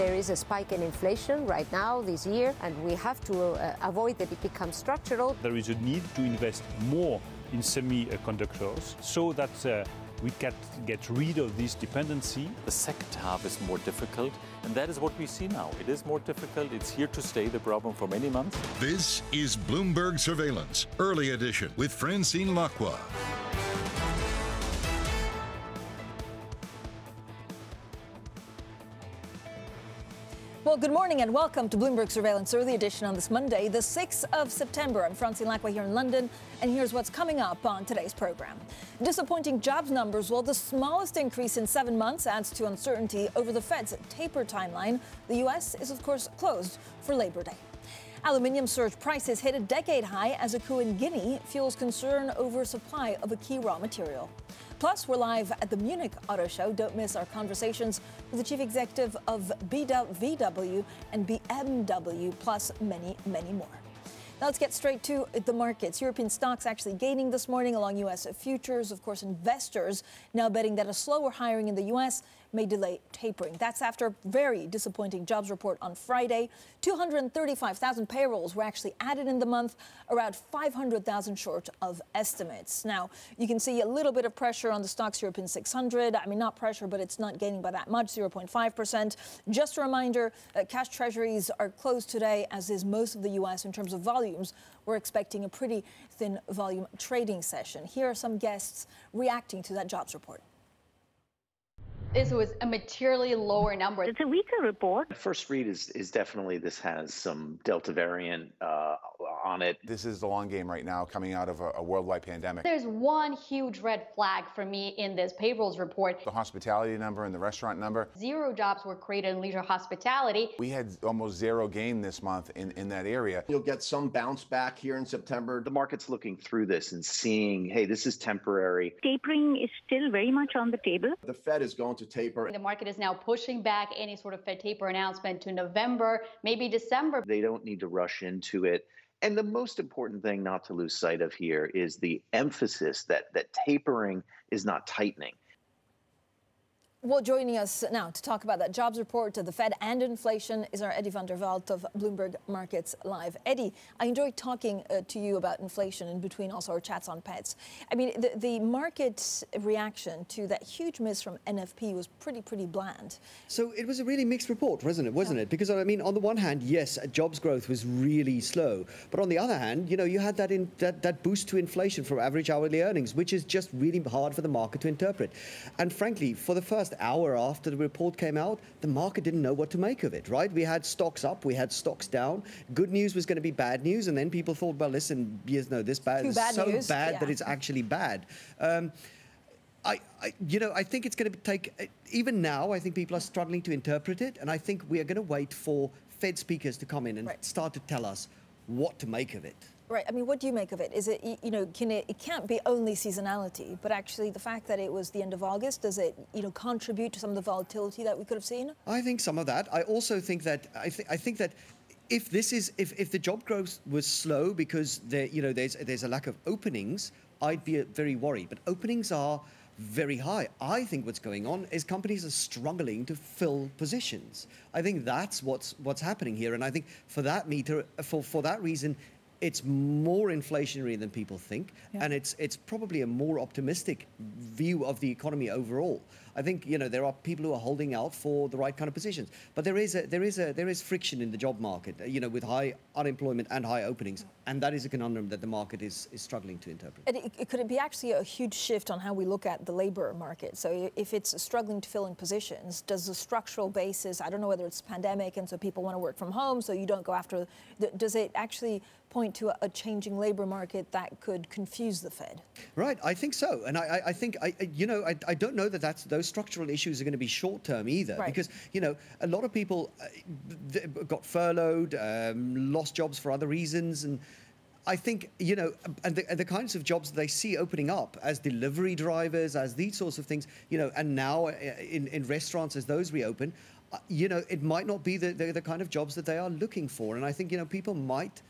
There is a spike in inflation right now this year, and we have to uh, avoid that it becomes structural. There is a need to invest more in semiconductors so that uh, we can get rid of this dependency. The second half is more difficult, and that is what we see now. It is more difficult. It's here to stay, the problem, for many months. This is Bloomberg Surveillance, early edition with Francine Lacqua. Well, good morning and welcome to Bloomberg Surveillance Early Edition on this Monday, the 6th of September. I'm Francine Lacqua here in London, and here's what's coming up on today's program. Disappointing jobs numbers, well, the smallest increase in seven months adds to uncertainty over the Fed's taper timeline. The U.S. is, of course, closed for Labor Day. Aluminium surge prices hit a decade high as a coup in Guinea fuels concern over supply of a key raw material. Plus, we're live at the Munich Auto Show. Don't miss our conversations with the chief executive of VW and BMW, plus many, many more. Now let's get straight to the markets. European stocks actually gaining this morning along U.S. futures. Of course, investors now betting that a slower hiring in the U.S. may delay tapering. That's after a very disappointing jobs report on Friday. 235,000 payrolls were actually added in the month, around 500,000 short of estimates. Now, you can see a little bit of pressure on the stocks European 600. I mean, not pressure, but it's not gaining by that much, 0.5%. Just a reminder, uh, cash treasuries are closed today, as is most of the U.S. in terms of volumes. We're expecting a pretty thin volume trading session. Here are some guests reacting to that jobs report this was a materially lower number. It's a weaker report. First read is, is definitely this has some Delta variant uh, on it. This is the long game right now coming out of a, a, worldwide pandemic. There's one huge red flag for me in this payrolls report. The hospitality number and the restaurant number. Zero jobs were created in leisure hospitality. We had almost zero gain this month in, in that area. You'll get some bounce back here in September. The market's looking through this and seeing, hey, this is temporary. Tapering is still very much on the table. The Fed is going to taper. The market is now pushing back any sort of Fed taper announcement to November, maybe December. They don't need to rush into it. And the most important thing not to lose sight of here is the emphasis that that tapering is not tightening. Well, joining us now to talk about that jobs report to the Fed and inflation is our Eddie van der Walt of Bloomberg Markets Live. Eddie, I enjoyed talking uh, to you about inflation in between also our chats on pets. I mean, the, the market reaction to that huge miss from NFP was pretty, pretty bland. So it was a really mixed report, wasn't it? Wasn't yeah. it? Because I mean, on the one hand, yes, jobs growth was really slow, but on the other hand, you know, you had that in that, that boost to inflation from average hourly earnings, which is just really hard for the market to interpret. And frankly, for the first hour after the report came out, the market didn't know what to make of it, right? We had stocks up, we had stocks down. Good news was going to be bad news, and then people thought, well, listen, yes, no, this bad is so news. bad yeah. that it's actually bad. Um, I, I, you know, I think it's going to take, even now, I think people are struggling to interpret it, and I think we are going to wait for Fed speakers to come in and right. start to tell us what to make of it. Right. I mean, what do you make of it? Is it, you know, can it, it can't be only seasonality, but actually the fact that it was the end of August, does it, you know, contribute to some of the volatility that we could have seen? I think some of that. I also think that, I, th- I think that if this is, if, if the job growth was slow because there, you know, there's, there's a lack of openings, I'd be uh, very worried. But openings are very high. I think what's going on is companies are struggling to fill positions. I think that's what's what's happening here, and I think for that meter, for for that reason, it's more inflationary than people think, yeah. and it's it's probably a more optimistic view of the economy overall. I think you know there are people who are holding out for the right kind of positions, but there is a there is a there is friction in the job market, you know, with high unemployment and high openings, and that is a conundrum that the market is is struggling to interpret. It, it, could it be actually a huge shift on how we look at the labor market? So if it's struggling to fill in positions, does the structural basis? I don't know whether it's pandemic and so people want to work from home, so you don't go after. Does it actually point to a changing labor market that could confuse the Fed? Right, I think so, and I, I think I, you know, I, I don't know that that's those structural issues are going to be short term either, right. because you know a lot of people uh, got furloughed, um, lost jobs for other reasons, and. I think, you know, and the, and the, kinds of jobs that they see opening up as delivery drivers, as these sorts of things, you know, and now uh, in, in restaurants as those reopen, uh, you know, it might not be the, the, the, kind of jobs that they are looking for. And I think, you know, people might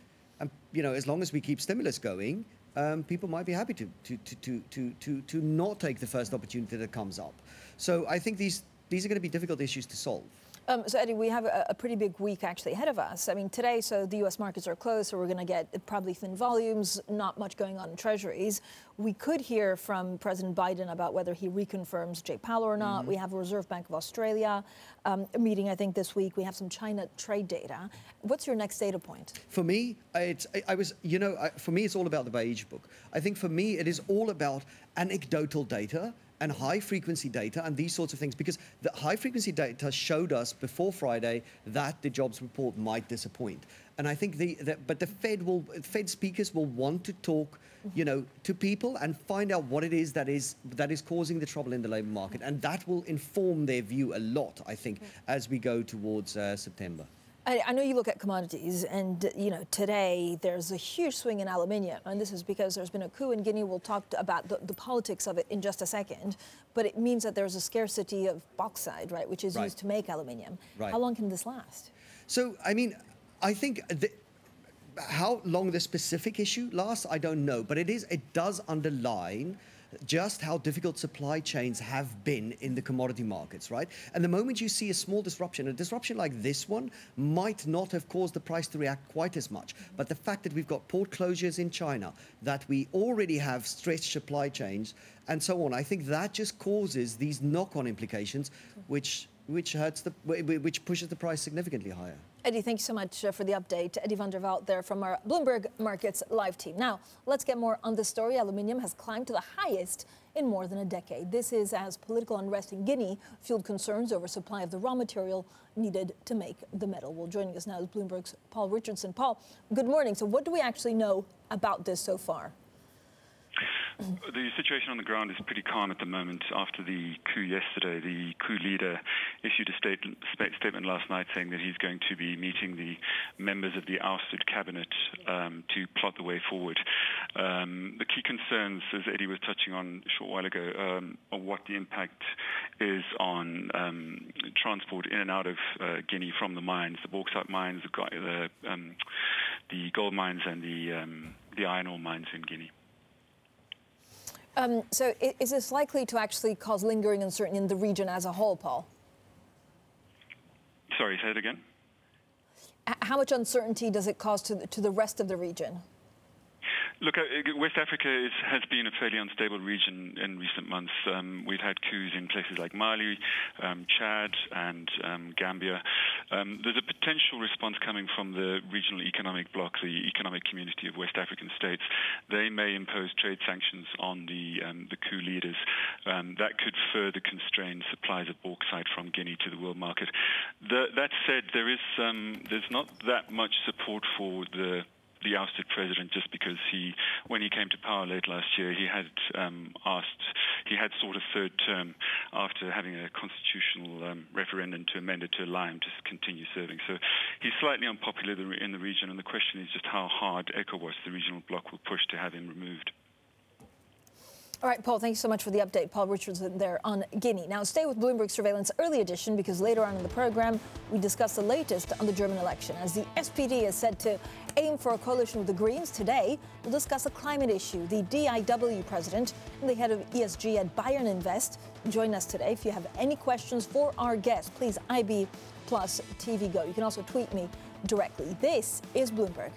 and you know, as long as we keep stimulus going, um, people might be happy to, to, to, to, to, to not take the first opportunity that comes up. So I think these, these are going to be difficult issues to solve. Um, so, Eddie, we have a, a, pretty big week actually ahead of us. I mean, today, so the U.S. markets are closed, so we're going to get probably thin volumes, not much going on in treasuries. We could hear from President Biden about whether he reconfirms Jay Powell or not. Mm-hmm. We have a Reserve Bank of Australia um, meeting, I think, this week. We have some China trade data. What's your next data point? For me, it's, I was, you know, for me, it's all about the Beige Book. I think for me, it is all about anecdotal data and high frequency data and these sorts of things because the high frequency data showed us before Friday that the jobs report might disappoint. And I think the, the but the Fed will Fed speakers will want to talk, you know, to people and find out what it is that is that is causing the trouble in the labor market, and that will inform their view a lot. I think as we go towards uh, September. I, I, know you look at commodities, and you know today there's a huge swing in aluminium, and this is because there's been a coup in Guinea. We'll talk about the, the politics of it in just a second, but it means that there's a scarcity of bauxite, right, which is right. used to make aluminium. Right. How long can this last? So, I mean, I think. The, how long the specific issue lasts, I don't know, but it is it does underline just how difficult supply chains have been in the commodity markets, right? And the moment you see a small disruption, a disruption like this one might not have caused the price to react quite as much. But the fact that we've got port closures in China, that we already have stretched supply chains, and so on, I think that just causes these knock-on implications, which which hurts the which pushes the price significantly higher. Eddie, thank you so much uh, for the update. Eddie van der Walt there from our Bloomberg Markets live team. Now, let's get more on the story. Aluminium has climbed to the highest in more than a decade. This is as political unrest in Guinea fueled concerns over supply of the raw material needed to make the metal. Well, joining us now is Bloomberg's Paul Richardson. Paul, good morning. So what do we actually know about this so far? The situation on the ground is pretty calm at the moment. After the coup yesterday, the coup leader issued a state, statement last night saying that he's going to be meeting the members of the ousted cabinet um, to plot the way forward. Um, the key concerns, as Eddie was touching on a short while ago, um, are what the impact is on um, transport in and out of uh, Guinea from the mines, the bauxite mines, the, the, um, the gold mines, and the, um, the iron ore mines in Guinea. Um, so is this likely to actually cause lingering uncertainty in the region as a whole, Paul? Sorry, say it again. How much uncertainty does it cause to the, to the rest of the region? Look, uh, West Africa is, has been a fairly unstable region in recent months. Um, we've had coups in places like Mali, um, Chad, and um, Gambia. Um, there's a potential response coming from the regional economic bloc, the Economic Community of West African States. They may impose trade sanctions on the um, the coup leaders. Um, that could further constrain supplies of bauxite from Guinea to the world market. The, that said, there is there's not that much support for the the ousted president just because he, when he came to power late last year, he had um, asked, he had sought a third term after having a constitutional um, referendum to amend it to allow him to continue serving. So he's slightly unpopular in the region, and the question is just how hard ECOWAS, the regional bloc, will push to have him removed. All right, Paul, thank you so much for the update. Paul Richardson there on Guinea. Now, stay with Bloomberg Surveillance Early Edition because later on in the program, we discuss the latest on the German election. As the SPD is said to aim for a coalition with the Greens, today we'll discuss a climate issue. The DIW president and the head of ESG at Bayern Invest join us today. If you have any questions for our guest, please IB plus TV Go. You can also tweet me directly. This is Bloomberg.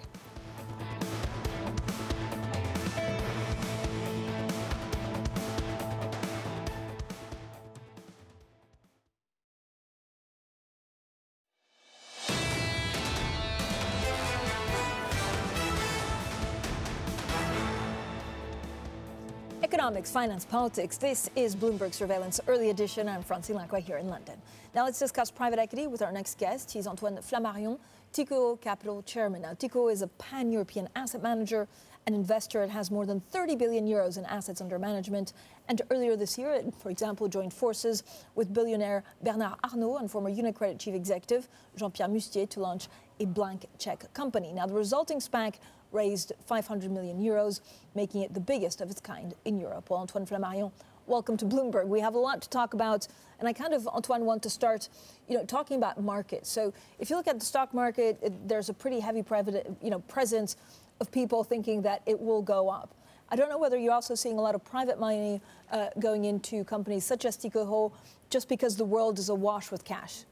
Economics, finance, politics. This is Bloomberg Surveillance Early Edition. I'm Francine Lacqua here in London. Now let's discuss private equity with our next guest. He's Antoine Flammarion, Tikehau Capital Chairman. Now, Tikehau is a pan-European asset manager an investor. It has more than 30 billion euros in assets under management. And earlier this year, it, for example, joined forces with billionaire Bernard Arnault and former UniCredit chief executive Jean-Pierre Mustier to launch a blank check company. Now, the resulting SPAC raised 500 million euros, making it the biggest of its kind in Europe. Well, Antoine Flammarion, welcome to Bloomberg. We have a lot to talk about, and I kind of, Antoine, want to start, you know, talking about markets. So if you look at the stock market, it, there's a pretty heavy private, you know, presence of people thinking that it will go up. I don't know whether you're also seeing a lot of private money uh, going into companies such as Tikehau just because the world is awash with cash.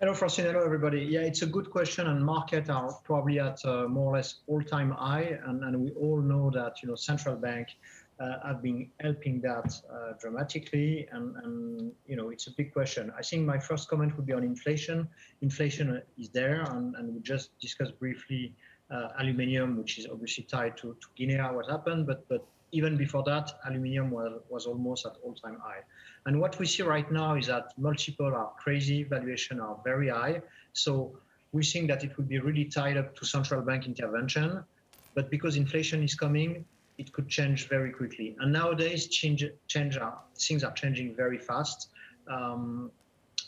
Hello, Francine. Hello, everybody. Yeah, it's a good question, and market are probably at uh, more or less all-time high, and, and we all know that you know central bank uh, have been helping that uh, dramatically, and, and you know it's a big question. I think my first comment would be on inflation. Inflation is there, and, and we just discussed briefly uh, aluminium, which is obviously tied to, to Guinea, what happened, but but even before that, aluminium was, was almost at all-time high. And what we see right now is that multiple are crazy, valuation are very high. So we think that it would be really tied up to central bank intervention. But because inflation is coming, it could change very quickly. And nowadays, change, change are, things are changing very fast. Um,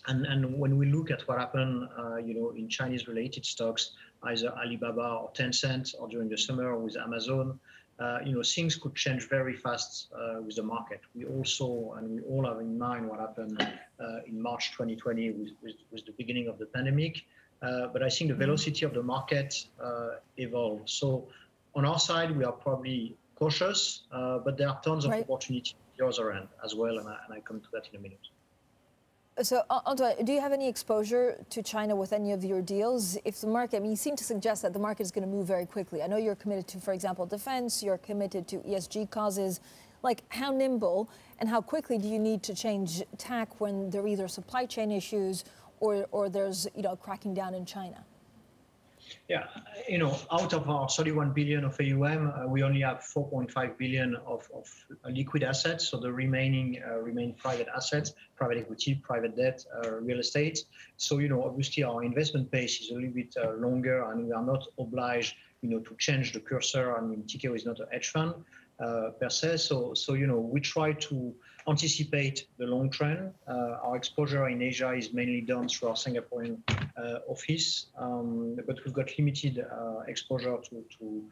and, and when we look at what happened, uh, you know, in Chinese-related stocks, either Alibaba or Tencent, or during the summer with Amazon, uh, you know, things could change very fast uh, with the market. We also, and we all have in mind what happened uh, in March 2020 with, with, with, the beginning of the pandemic. Uh, but I think the mm-hmm. velocity of the market uh, evolved. So on our side, we are probably cautious, uh, but there are tons of right. opportunity on the other end as well, and I, and I come to that in a minute. So, Antoine, do you have any exposure to China with any of your deals? If the market, I mean, you seem to suggest that the market is going to move very quickly. I know you're committed to, for example, defense, you're committed to ESG causes. Like, how nimble and how quickly do you need to change tack when there are either supply chain issues or, or there's, you know, cracking down in China? Yeah, you know, out of our 31 billion of AUM, uh, we only have 4.5 billion of, of liquid assets. So the remaining uh, remain private assets, private equity, private debt, uh, real estate. So you know, obviously our investment pace is a little bit uh, longer, and we are not obliged, you know, to change the cursor. I mean, Tikehau is not a hedge fund uh, per se. So so you know, we try to anticipate the long trend. Uh, our exposure in Asia is mainly done through our Singaporean uh, office, um, but we've got limited uh, exposure to, to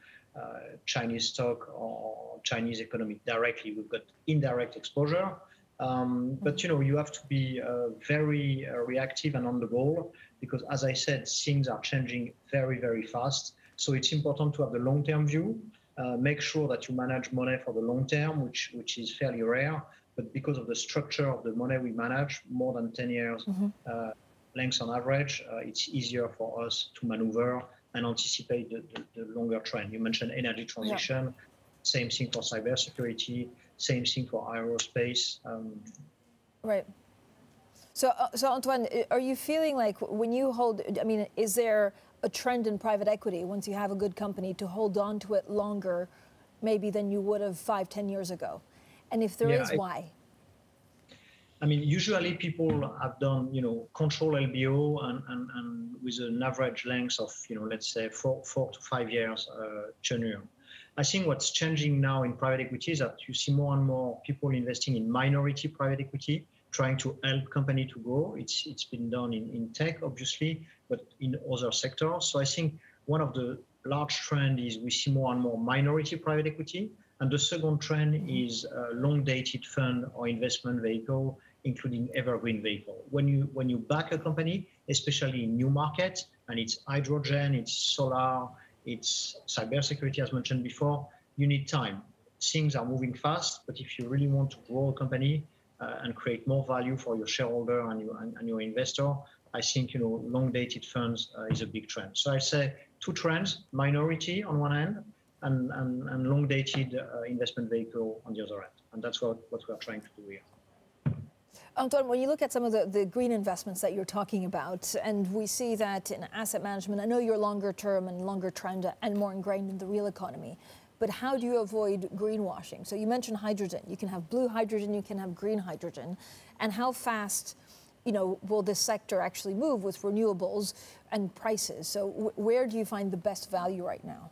Chinese stock or Chinese economy directly. We've got indirect exposure. Um, but you know you have to be uh, very uh, reactive and on the ball because as i said things are changing very very fast so it's important to have the long-term view uh, make sure that you manage money for the long term which which is fairly rare but because of the structure of the money we manage, more than 10 years mm-hmm. uh, length on average, uh, it's easier for us to maneuver and anticipate the, the, the longer trend. You mentioned energy transition, yeah. same thing for cybersecurity, same thing for aerospace. Um, right. So, uh, so Antoine, are you feeling like when you hold? I mean, is there a trend in private equity once you have a good company to hold on to it longer, maybe than you would have five, ten years ago? And if there yeah, is, I, why? I mean, usually people have done, you know, control LBO and, and, and with an average length of, you know, let's say four, four to five years uh, tenure. I think what's changing now in private equity is that you see more and more people investing in minority private equity, trying to help company to grow. It's it's been done in, in tech, obviously, but in other sectors. So I think one of the large trend is we see more and more minority private equity and the second trend is long-dated fund or investment vehicle, including evergreen vehicle. When you when you back a company, especially in new markets, and it's hydrogen, it's solar, it's cybersecurity, as mentioned before, you need time. Things are moving fast, but if you really want to grow a company uh, and create more value for your shareholder and your and, and your investor, I think you know long-dated funds uh, is a big trend. So I say two trends: minority on one hand and, and, and long dated uh, investment vehicle on the other end. And that's what, what we are trying to do here. Antoine, when you look at some of the, the green investments that you're talking about, and we see that in asset management, I know you're longer term and longer trend and more ingrained in the real economy, but how do you avoid greenwashing? So you mentioned hydrogen. You can have blue hydrogen, you can have green hydrogen. And how fast you know, will this sector actually move with renewables and prices? So where do you find the best value right now?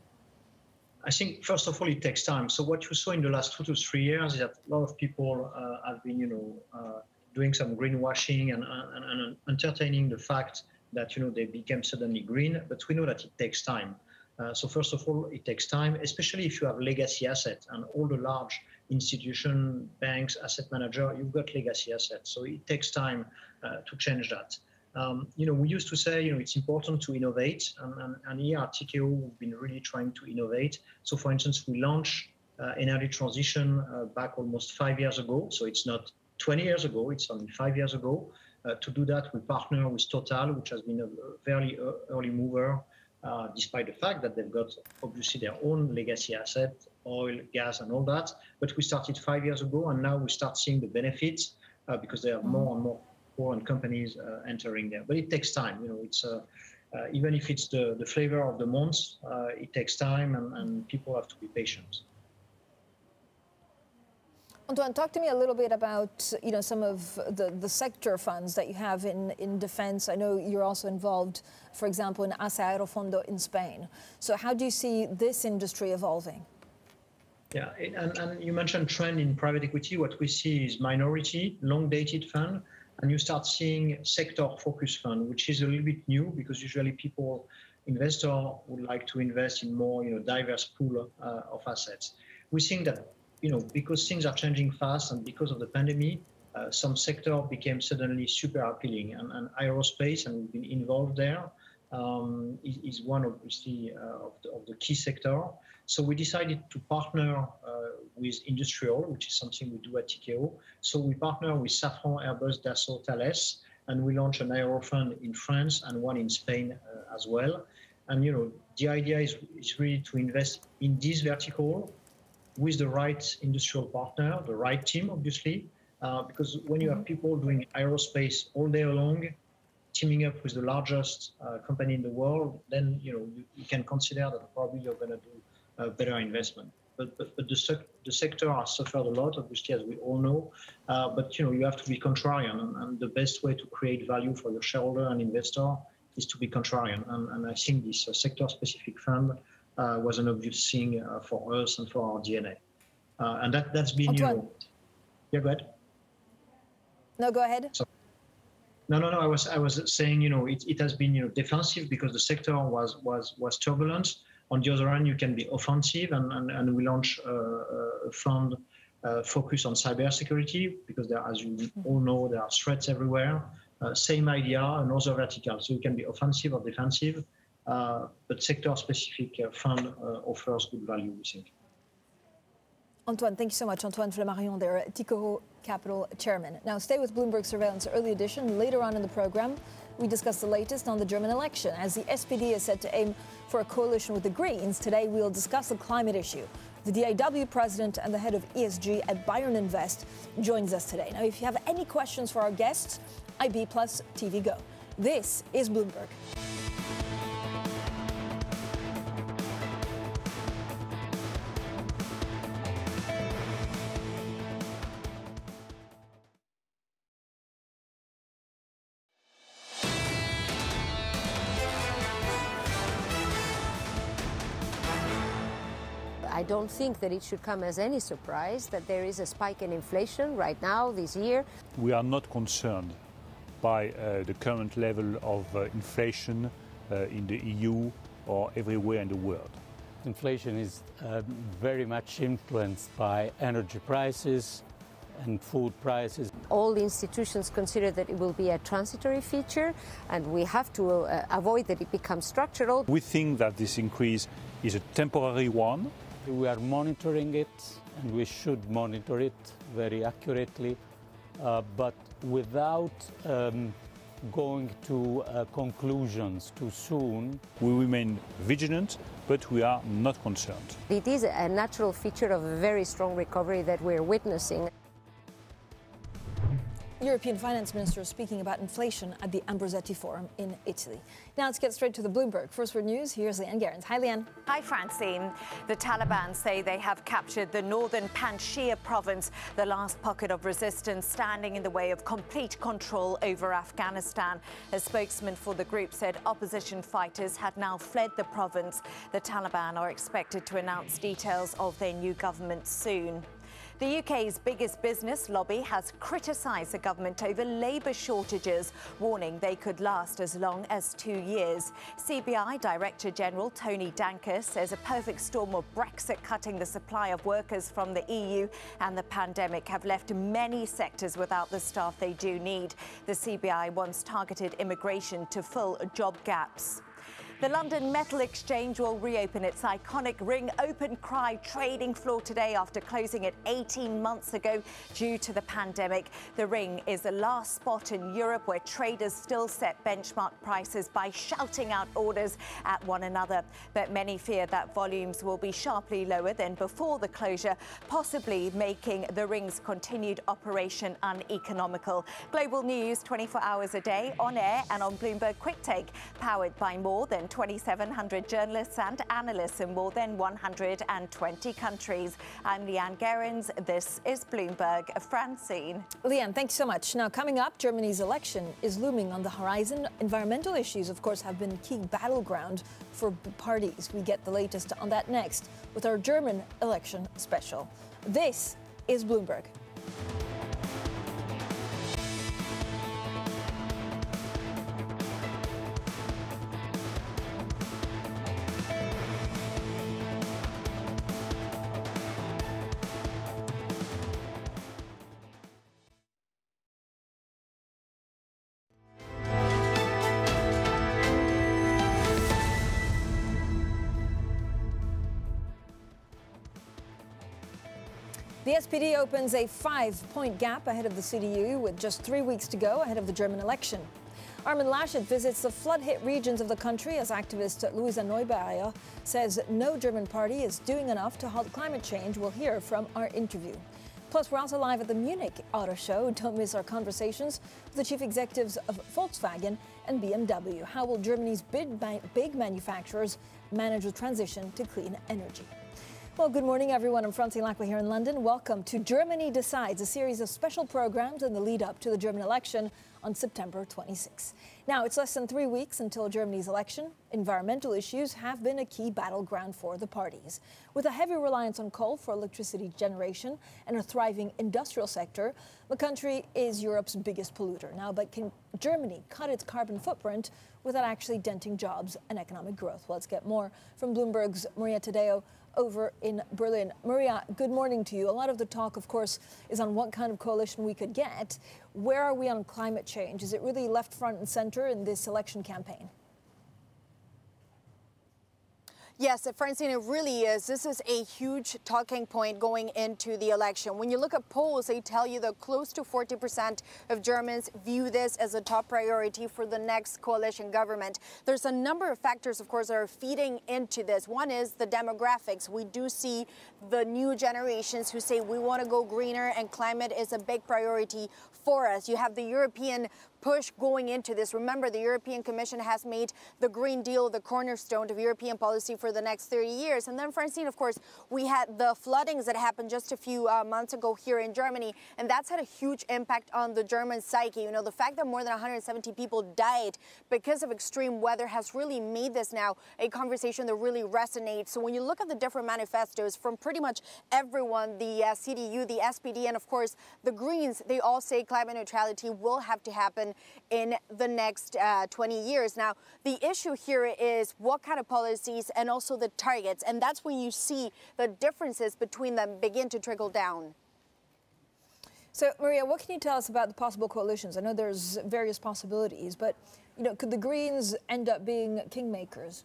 I think first of all it takes time. So what you saw in the last two to three years is that a lot of people uh, have been, you know, uh, doing some greenwashing and, and, and, entertaining the fact that you know they became suddenly green. But we know that it takes time. Uh, so first of all, it takes time, especially if you have legacy assets and all the large institution, banks, asset manager, you've got legacy assets. So it takes time uh, to change that. Um, you know, we used to say, you know, it's important to innovate, and, and, and here at Tikehau, we've been really trying to innovate. So, for instance, we launched uh, energy transition uh, back almost five years ago. So it's not 20 years ago; it's only five years ago. Uh, to do that, we partner with Total, which has been a very early mover, uh, despite the fact that they've got obviously their own legacy asset, oil, gas, and all that. But we started five years ago, and now we start seeing the benefits uh, because there are more and more foreign companies uh, entering there. But it takes time. You know, it's uh, uh, even if it's the, the flavor of the month, it takes time, and, and people have to be patient. Antoine, talk to me a little bit about you know some of the, the sector funds that you have in, in defense. I know you're also involved, for example, in Asa Aerofondo in Spain. So how do you see this industry evolving? Yeah, and, and you mentioned trend in private equity. What we see is minority, long-dated fund, and you start seeing sector-focused fund, which is a little bit new because usually people, investor would like to invest in more you know diverse pool uh, of assets. We're seeing that you know, because things are changing fast and because of the pandemic, uh, some sector became suddenly super appealing. And, and aerospace, and we've been involved there, um, is, is, one obviously uh, of, the, of the key sector. So we decided to partner uh, with industrial, which is something we do at Tikehau. So we partner with Safran, Airbus, Dassault, Thales, and we launch an aero fund in France and one in Spain uh, as well. And you know, the idea is, is really to invest in this vertical with the right industrial partner, the right team, obviously, uh, because when you have mm-hmm. people doing aerospace all day long, teaming up with the largest uh, company in the world, then you know you, you can consider that probably you're going to do better investment. But, but, but the, sec- the sector has suffered a lot, obviously, as we all know. Uh, but you know you have to be contrarian, and, and, the best way to create value for your shareholder and investor is to be contrarian. And, and I think this uh, sector-specific fund uh, was an obvious thing uh, for us and for our DNA. Uh, and that, that's been, Antoine. you know, yeah, go ahead. No, go ahead. No, no, no. I was, I was saying, you know, it, it has been, you know, defensive because the sector was, was, was turbulent. On the other hand, you can be offensive, and, and, and we launch a, fund uh, focused on cybersecurity because there, as you all know, there are threats everywhere. Uh, same idea, another vertical. So you can be offensive or defensive. Uh, but sector-specific fund offers good value, we think. Antoine, thank you so much. Antoine Flammarion there, Tikehau Capital Chairman. Now stay with Bloomberg Surveillance Early Edition. Later on in the program, we discuss the latest on the German election. As the SPD is set to aim for a coalition with the Greens, today we'll discuss the climate issue. The DIW president and the head of ESG at Bayern Invest joins us today. Now, if you have any questions for our guests, IB Plus TV Go. This is Bloomberg. Don't think that it should come as any surprise that there is a spike in inflation right now this year. We are not concerned by uh, the current level of uh, inflation uh, in the EU or everywhere in the world. Inflation is uh, very much influenced by energy prices, and food prices. All the institutions consider that it will be a transitory feature and we have to uh, avoid that it becomes structural. We think that this increase is a temporary one we are monitoring it and we should monitor it very accurately, uh, but without um, going to uh, conclusions too soon. We remain vigilant, but we are not concerned. It is a natural feature of a very strong recovery that we're witnessing. European finance minister is speaking about inflation at the Ambrosetti Forum in Italy. Now let's get straight to the Bloomberg. First word news, here's Leanne Gerrans. Hi, Leanne. Hi, Francine. The Taliban say they have captured the northern Panjshir province, the last pocket of resistance standing in the way of complete control over Afghanistan. A spokesman for the group said opposition fighters had now fled the province. The Taliban are expected to announce details of their new government soon. The UK's biggest business lobby has criticised the government over labour shortages, warning they could last as long as two years. CBI Director General Tony Danker says a perfect storm of Brexit cutting the supply of workers from the EU and the pandemic have left many sectors without the staff they do need. The CBI wants targeted immigration to fill job gaps. The London Metal Exchange will reopen its iconic Ring Open Cry trading floor today after closing it 18 months ago due to the pandemic. The Ring is the last spot in Europe where traders still set benchmark prices by shouting out orders at one another. But many fear that volumes will be sharply lower than before the closure, possibly making the Ring's continued operation uneconomical. Global news 24 hours a day on air and on Bloomberg Quick Take, powered by more than 2,700 journalists and analysts in more than 120 countries. I'm Leanne Gerrans. This is Bloomberg. Francine. Leanne, thanks so much. Now, coming up, Germany's election is looming on the horizon. Environmental issues, of course, have been key battleground for parties. We get the latest on that next with our German election special. This is Bloomberg. SPD opens a five point gap ahead of the CDU with just three weeks to go ahead of the German election. Armin Laschet visits the flood hit regions of the country as activist Luisa Neubauer says no German party is doing enough to halt climate change. We'll hear from our interview. Plus, we're also live at the Munich Auto Show. Don't miss our conversations with the chief executives of Volkswagen and BMW. How will Germany's big, big manufacturers manage the transition to clean energy? Well, good morning, everyone. I'm Francine Lacqua here in London. Welcome to Germany Decides, a series of special programs in the lead up to the German election on September 26. Now, it's less than three weeks until Germany's election. Environmental issues have been a key battleground for the parties. With a heavy reliance on coal for electricity generation and a thriving industrial sector, the country is Europe's biggest polluter. Now, but can Germany cut its carbon footprint without actually denting jobs and economic growth? Let's get more from Bloomberg's Maria Tadeo over in Berlin. Maria, good morning to you. A lot of the talk, of course, is on what kind of coalition we could get. Where are we on climate change? Is it really left front and center in this election campaign? Yes, uh, Francine, it really is. This is a huge talking point going into the election. When you look at polls, they tell you that close to 40% of Germans view this as a top priority for the next coalition government. There's a number of factors, of course, that are feeding into this. One is the demographics. We do see the new generations who say we want to go greener and climate is a big priority for us. You have the European push going into this. Remember, the European Commission has made the Green Deal the cornerstone of European policy for the next 30 years. And then, Francine, of course, we had the floodings that happened just a few uh, months ago here in Germany, and that's had a huge impact on the German psyche. You know, the fact that more than 170 people died because of extreme weather has really made this now a conversation that really resonates. So when you look at the different manifestos from pretty much everyone, the uh, CDU, the SPD, and of course the Greens, they all say climate neutrality will have to happen happen in the next uh, 20 years. Now, the issue here is what kind of policies and also the targets. And that's when you see the differences between them begin to trickle down. So, Maria, what can you tell us about the possible coalitions? I know there's various possibilities, but you know, could the Greens end up being kingmakers?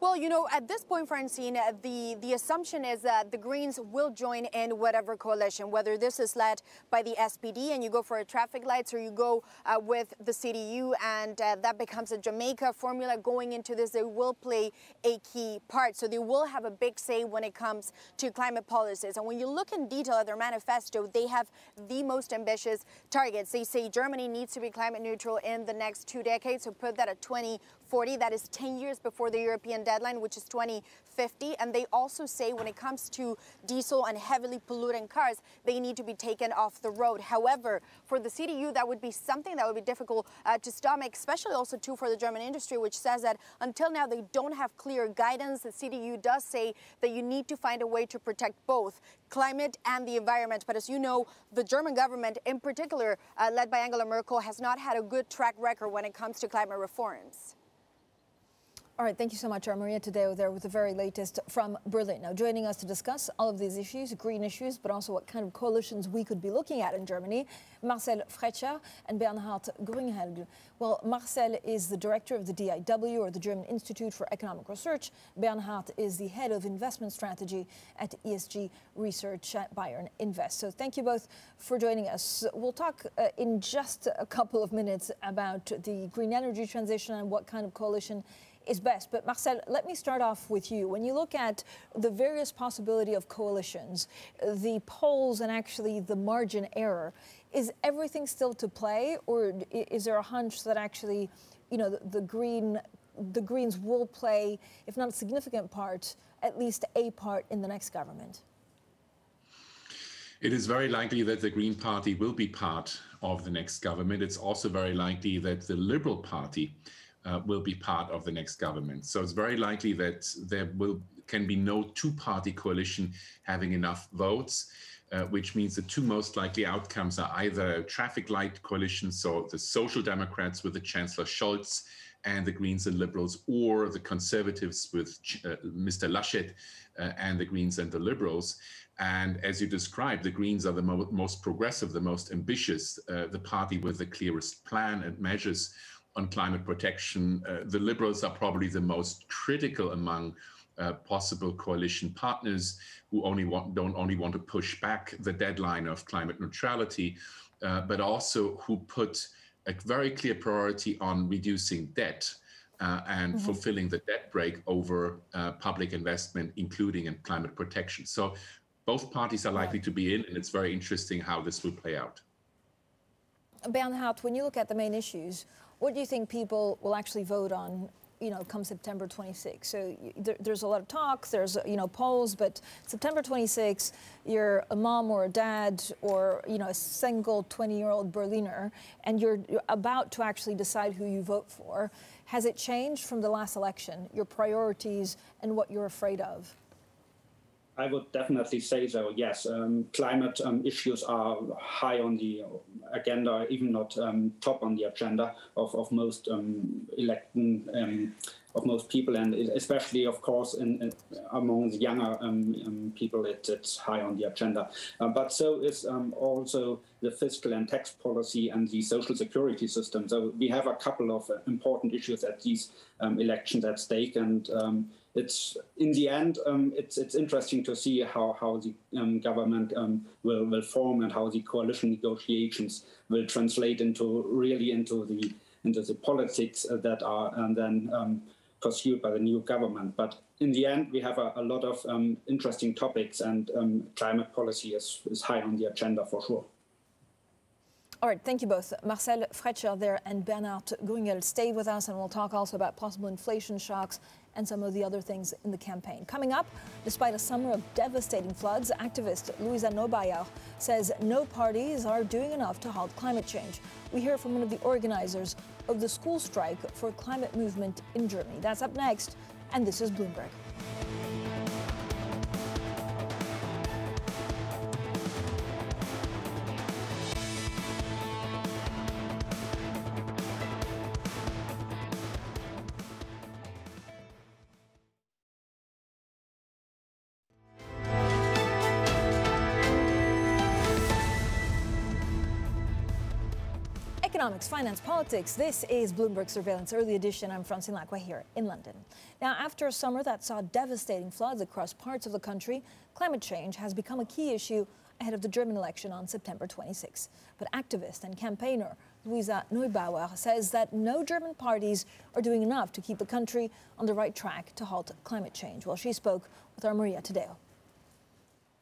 Well, you know, at this point, Francine, uh, the, the assumption is that the Greens will join in whatever coalition, whether this is led by the SPD and you go for a traffic lights or you go uh, with the CDU and uh, that becomes a Jamaica formula going into this, they will play a key part. So they will have a big say when it comes to climate policies. And when you look in detail at their manifesto, they have the most ambitious targets. They say Germany needs to be climate neutral in the next two decades, so put that at 2040. That is 10 years before the European deadline, which is 2050. And they also say when it comes to diesel and heavily polluting cars, they need to be taken off the road. However, for the CDU, that would be something that would be difficult uh, to stomach, especially also too for the German industry, which says that until now they don't have clear guidance. The CDU does say that you need to find a way to protect both climate and the environment. But as you know, the German government, in particular, uh, led by Angela Merkel, has not had a good track record when it comes to climate reforms. All right, thank you so much, Our Maria Tadeo there with the very latest from Berlin. Now, joining us to discuss all of these issues, green issues, but also what kind of coalitions we could be looking at in Germany, Marcel Fratzscher and Bernhard Grünäugl. Well, Marcel is the director of the DIW, or the German Institute for Economic Research. Bernhard is the head of investment strategy at ESG Research at Bayern Invest. So thank you both for joining us. We'll talk uh, in just a couple of minutes about the green energy transition and what kind of coalition is best. But Marcel, let me start off with you. When you look at the various possibility of coalitions, the polls and actually the margin error, is everything still to play, or is there a hunch that actually, you know, the, the green, the Greens will play, if not a significant part, at least a part in the next government? It is very likely that the Green Party will be part of the next government. It's also very likely that the Liberal Party uh, will be part of the next government. So it's very likely that there will can be no two-party coalition having enough votes. Uh, which means the two most likely outcomes are either traffic light coalition, so the Social Democrats with the Chancellor Scholz and the Greens and Liberals, or the Conservatives with uh, Mr. Laschet uh, and the Greens and the Liberals. And as you described, the Greens are the mo most progressive, the most ambitious, uh, the party with the clearest plan and measures on climate protection. Uh, the Liberals are probably the most critical among uh, possible coalition partners who only want, don't only want to push back the deadline of climate neutrality, uh, but also who put a very clear priority on reducing debt uh, and mm-hmm. fulfilling the debt break over uh, public investment, including in climate protection. So both parties are likely to be in, and it's very interesting how this will play out. Bernhard, when you look at the main issues, what do you think people will actually vote on you know, come September 26. So there, there's a lot of talk, there's, you know, polls, but September 26, you're a mom or a dad or, you know, a single 20-year-old Berliner, and you're, you're about to actually decide who you vote for. Has it changed from the last election, your priorities and what you're afraid of? I would definitely say so. Yes, um, climate um, issues are high on the agenda, even not um, top on the agenda of, of most um, elected um, of most people, and especially, of course, in, in among the younger um, people, it, it's high on the agenda. Uh, but so is also the fiscal and tax policy and the social security system. So we have a couple of uh, important issues at these elections at stake, and it's in the end, um, it's it's interesting to see how how the um, government um, will will form and how the coalition negotiations will translate into really into the into the politics uh, that are and then um, pursued by the new government. But in the end, we have a, a lot of um, interesting topics, and um, climate policy is, is high on the agenda for sure. All right, thank you both. Marcel Fratzscher there and Bernhard Grünäugl stay with us, and we'll talk also about possible inflation shocks and some of the other things in the campaign. Coming up, despite a summer of devastating floods, activist Luisa Neubauer says no parties are doing enough to halt climate change. We hear from one of the organizers of the school strike for climate movement in Germany. That's up next, and this is Bloomberg. Economics, finance, politics. This is Bloomberg Surveillance Early Edition. I'm Francine Lacqua here in London. Now, after a summer that saw devastating floods across parts of the country, climate change has become a key issue ahead of the German election on September 26. But activist and campaigner Luisa Neubauer says that no German parties are doing enough to keep the country on the right track to halt climate change. Well, she spoke with our Maria Tadeo.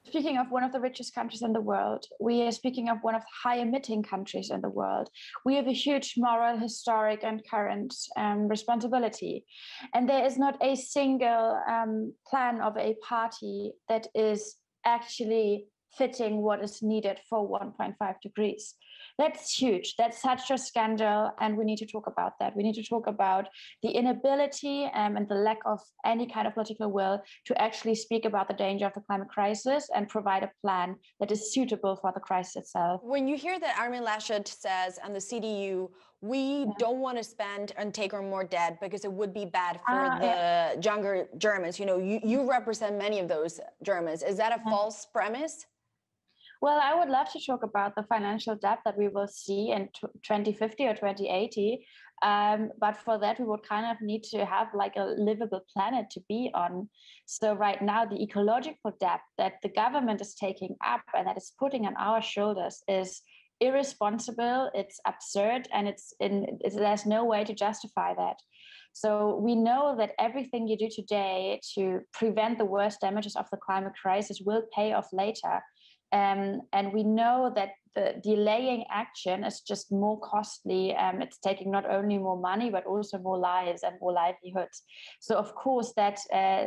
Speaking of one of the richest countries in the world, we are speaking of one of the high emitting countries in the world. We have a huge moral, historic, and current um, responsibility. And there is not a single um, plan of a party that is actually fitting what is needed for 1.5 degrees. That's huge. That's such a scandal, and we need to talk about that. We need to talk about the inability um, and the lack of any kind of political will to actually speak about the danger of the climate crisis and provide a plan that is suitable for the crisis itself. When you hear that Armin Laschet says, and the CDU we don't want to spend and take on more debt because it would be bad for Ah, the yeah. younger Germans. You know, you, you represent many of those Germans. Is that a false premise? Well, I would love to talk about the financial debt that we will see in 2050 or 2080. Um, but for that, we would kind of need to have like a livable planet to be on. So right now, the ecological debt that the government is taking up and that is putting on our shoulders is irresponsible. It's absurd, and it's in. It's, there's no way to justify that. So we know that everything you do today to prevent the worst damages of the climate crisis will pay off later. Um, and we know that the delaying action is just more costly. Um, it's taking not only more money, but also more lives and more livelihoods. So, of course, that uh,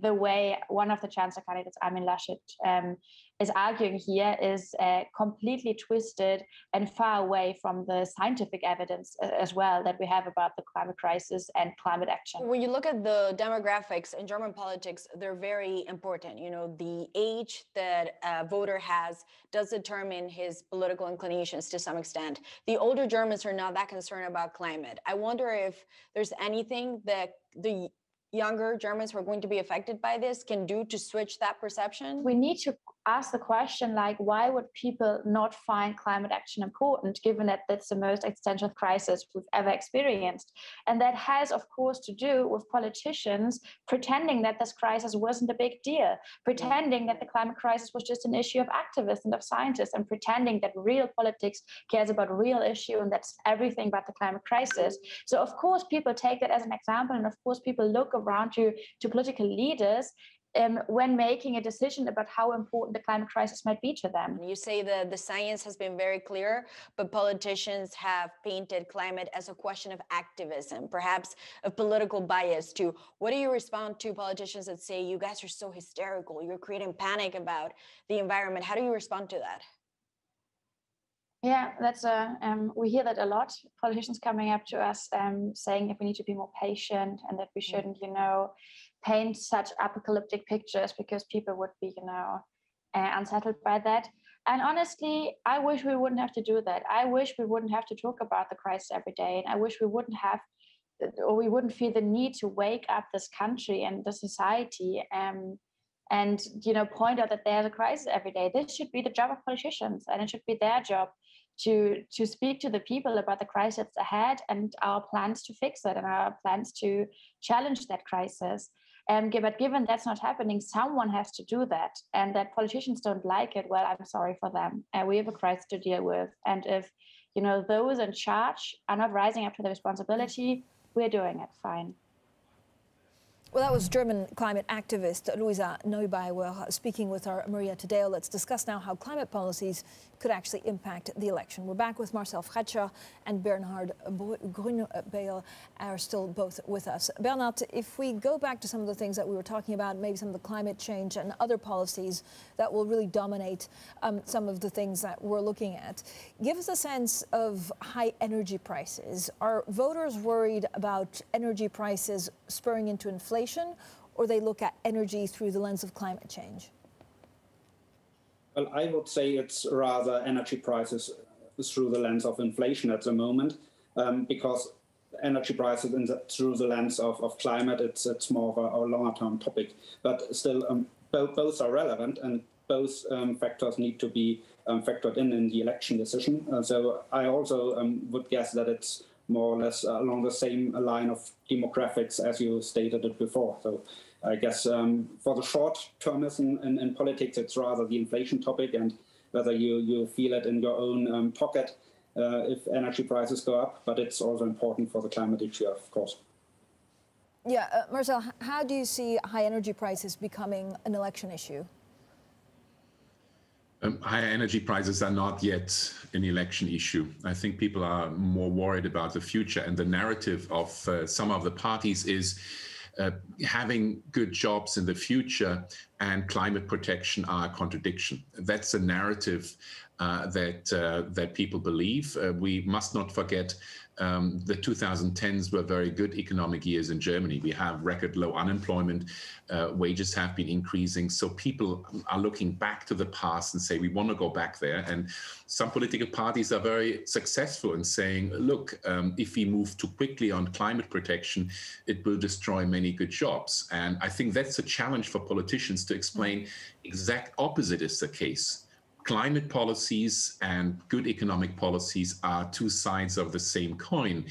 the way one of the chancellor candidates, Armin Laschet, um, is arguing here is uh, completely twisted and far away from the scientific evidence uh, as well that we have about the climate crisis and climate action. When you look at the demographics in German politics, they're very important. You know, the age that a voter has does determine his political inclinations to some extent. The older Germans are not that concerned about climate. I wonder if there's anything that the younger Germans who are going to be affected by this can do to switch that perception? We need to ask the question like, why would people not find climate action important, given that that's the most existential crisis we've ever experienced? And that has, of course, to do with politicians pretending that this crisis wasn't a big deal, pretending that the climate crisis was just an issue of activists and of scientists, and pretending that real politics cares about real issue and that's everything but the climate crisis. So, of course, people take that as an example, and of course, people look around to, to political leaders um, when making a decision about how important the climate crisis might be to them. You say that the science has been very clear, but politicians have painted climate as a question of activism, perhaps of political bias too. What do you respond to politicians that say you guys are so hysterical, you're creating panic about the environment? How do you respond to that? Yeah, that's a. Um, we hear that a lot. Politicians coming up to us um, saying if we need to be more patient and that we shouldn't, you know, paint such apocalyptic pictures because people would be, you know, uh, unsettled by that. And honestly, I wish we wouldn't have to do that. I wish we wouldn't have to talk about the crisis every day, and I wish we wouldn't have, or we wouldn't feel the need to wake up this country and the society. Um, and you know, point out that there's a crisis every day. This should be the job of politicians, and it should be their job to to speak to the people about the crisis ahead and our plans to fix it and our plans to challenge that crisis. Um, but given that's not happening, someone has to do that, and that politicians don't like it. Well, I'm sorry for them. And we have a crisis to deal with, and if you know those in charge are not rising up to the responsibility, we're doing it fine. Well, that was German climate activist Luisa Neubauer speaking with our Maria Tadeo. Let's discuss now how climate policies could actually impact the election. We're back with Marcel Fratzscher and Bernhard Grünäugl are still both with us. Bernhard, if we go back to some of the things that we were talking about, maybe some of the climate change and other policies that will really dominate um, some of the things that we're looking at, give us a sense of high energy prices. Are voters worried about energy prices spurring into inflation? Or they look at energy through the lens of climate change? Well, I would say it's rather energy prices through the lens of inflation at the moment, um, because energy prices the, through the lens of, of climate, it's, it's more of a, a longer term topic. But still, um, both, both are relevant and both um, factors need to be um, factored in in the election decision. Uh, so I also um, would guess that it's more or less along the same line of demographics as you stated it before. So I guess um, for the short termism in, in, politics, it's rather the inflation topic and whether you, you feel it in your own um, pocket uh, if energy prices go up, but it's also important for the climate issue, of course. Yeah, uh, Marcel, how do you see high energy prices becoming an election issue? Um, higher energy prices are not yet an election issue. I think people are more worried about the future. And the narrative of uh, some of the parties is uh, having good jobs in the future and climate protection are a contradiction. That's a narrative uh, that uh, that people believe. Uh, we must not forget um, the 2010s were very good economic years in Germany. We have record low unemployment, uh, wages have been increasing. So people are looking back to the past and say, we want to go back there. And some political parties are very successful in saying, look, um, if we move too quickly on climate protection, it will destroy many good jobs. And I think that's a challenge for politicians to explain exact opposite is the case climate policies and good economic policies are two sides of the same coin.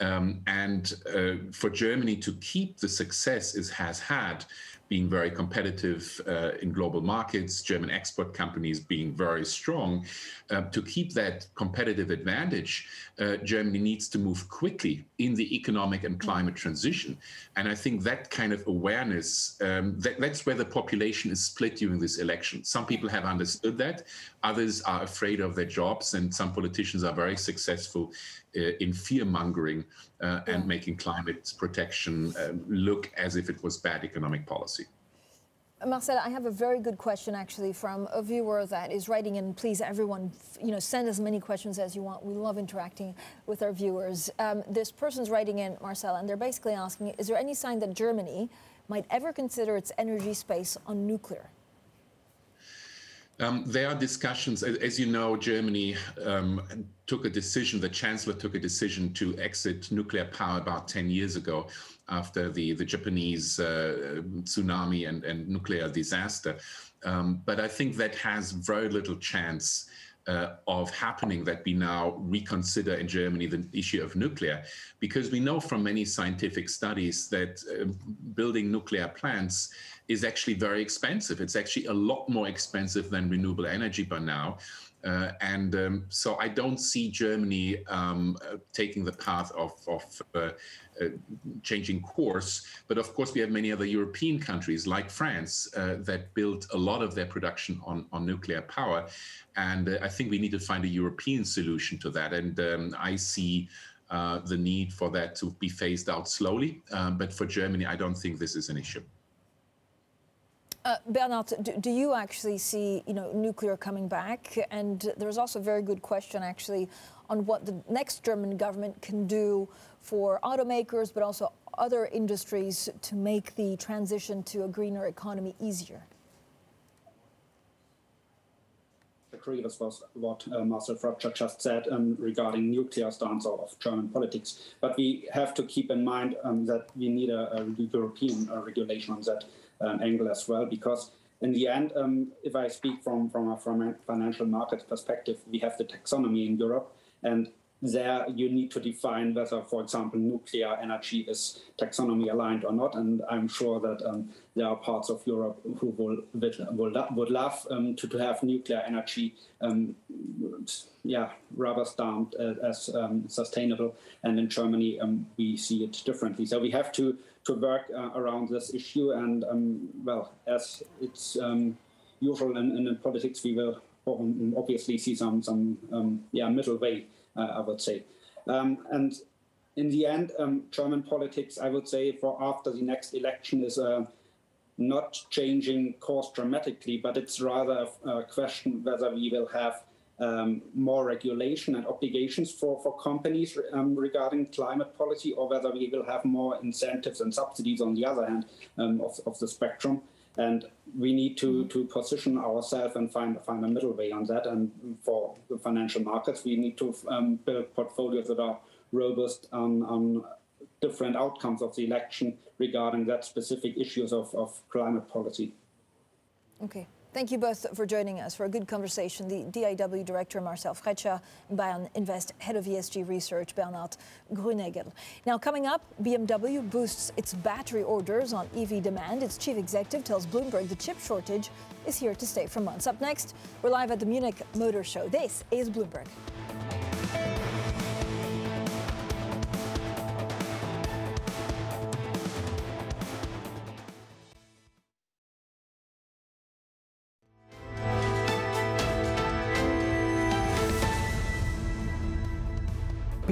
Um, and uh, for Germany to keep the success it has had, being very competitive uh, in global markets, German export companies being very strong. Uh, to keep that competitive advantage, uh, Germany needs to move quickly in the economic and climate transition. And I think that kind of awareness, um, that, that's where the population is split during this election. Some people have understood that, others are afraid of their jobs, and some politicians are very successful uh, in fear mongering uh, and making climate protection uh, look as if it was bad economic policy. Marcel, I have a very good question actually from a viewer that is writing in. Please, everyone, you know, send as many questions as you want. We love interacting with our viewers. Um, this person's writing in, Marcel, and they're basically asking, is there any sign that Germany might ever consider its energy space on nuclear? Um, there are discussions. As you know, Germany um, took a decision, the chancellor took a decision to exit nuclear power about 10 years ago after the, the Japanese uh, tsunami and, and nuclear disaster. Um, but I think that has very little chance uh, of happening that we now reconsider in Germany the issue of nuclear, because we know from many scientific studies that uh, building nuclear plants is actually very expensive. It's actually a lot more expensive than renewable energy by now. Uh, and um, so I don't see Germany um, uh, taking the path of, of uh, uh changing course. But of course, we have many other European countries like France uh, that build a lot of their production on, on nuclear power. And uh, I think we need to find a European solution to that. And um, I see the need for that to be phased out slowly. But for Germany, I don't think this is an issue. Uh, Bernard, do, do, you actually see, you know, nuclear coming back? And there's also a very good question, actually, on what the next German government can do for automakers, but also other industries to make the transition to a greener economy easier. agree with what uh, Marcel Fratzscher just said um, regarding nuclear stance of German politics. But we have to keep in mind um, that we need a, a European uh, regulation on that um, angle as well, because in the end, um, if I speak from, from a from a financial market perspective, we have the taxonomy in Europe, and there you need to define whether, for example, nuclear energy is taxonomy aligned or not. And I'm sure that um, there are parts of Europe who will, would, would love um, to, to have nuclear energy, um, yeah, rubber stamped as um, sustainable. And in Germany, um, we see it differently. So we have to to work uh, around this issue. And um, well, as it's usual in, in, politics, we will obviously see some some yeah middle way uh, I would say. Um, and in the end, um, German politics, I would say, for after the next election is uh, not changing course dramatically, but it's rather a question whether we will have um, more regulation and obligations for, for companies um, regarding climate policy, or whether we will have more incentives and subsidies on the other hand um, of, of the spectrum. And we need to, to position ourselves and find, find a middle way on that. And for the financial markets, we need to um, build portfolios that are robust on, on different outcomes of the election regarding that specific issues of, of climate policy. Okay. Thank you both for joining us for a good conversation. The DIW Director Marcel Fratzscher, Bayern Invest Head of ESG Research Bernard Grünäugl. Now, coming up, BMW boosts its battery orders on EV demand. Its chief executive tells Bloomberg the chip shortage is here to stay for months. Up next, we're live at the Munich Motor Show. This is Bloomberg.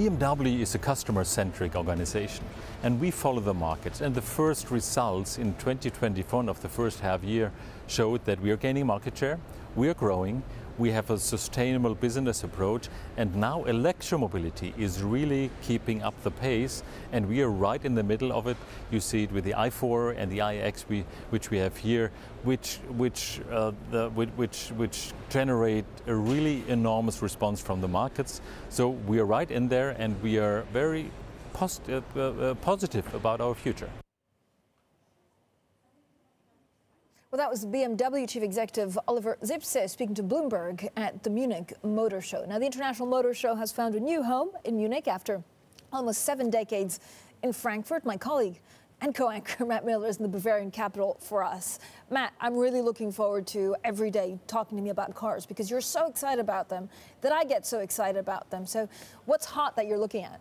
BMW is a customer-centric organization and we follow the markets. And the first results in 2021 of the first half year showed that we are gaining market share, we are growing, we have a sustainable business approach, and now electromobility is really keeping up the pace, and we are right in the middle of it. You see it with the i4 and the iX, we, which we have here, which which uh, the, which which generate a really enormous response from the markets. So we are right in there, and we are very post, uh, uh, positive about our future. Well, that was BMW Chief Executive Oliver Zipse speaking to Bloomberg at the Munich Motor Show. Now, the International Motor Show has found a new home in Munich after almost seven decades in Frankfurt. My colleague and co-anchor Matt Miller is in the Bavarian capital for us. Matt, I'm really looking forward to every day talking to me about cars because you're so excited about them that I get so excited about them. So what's hot that you're looking at?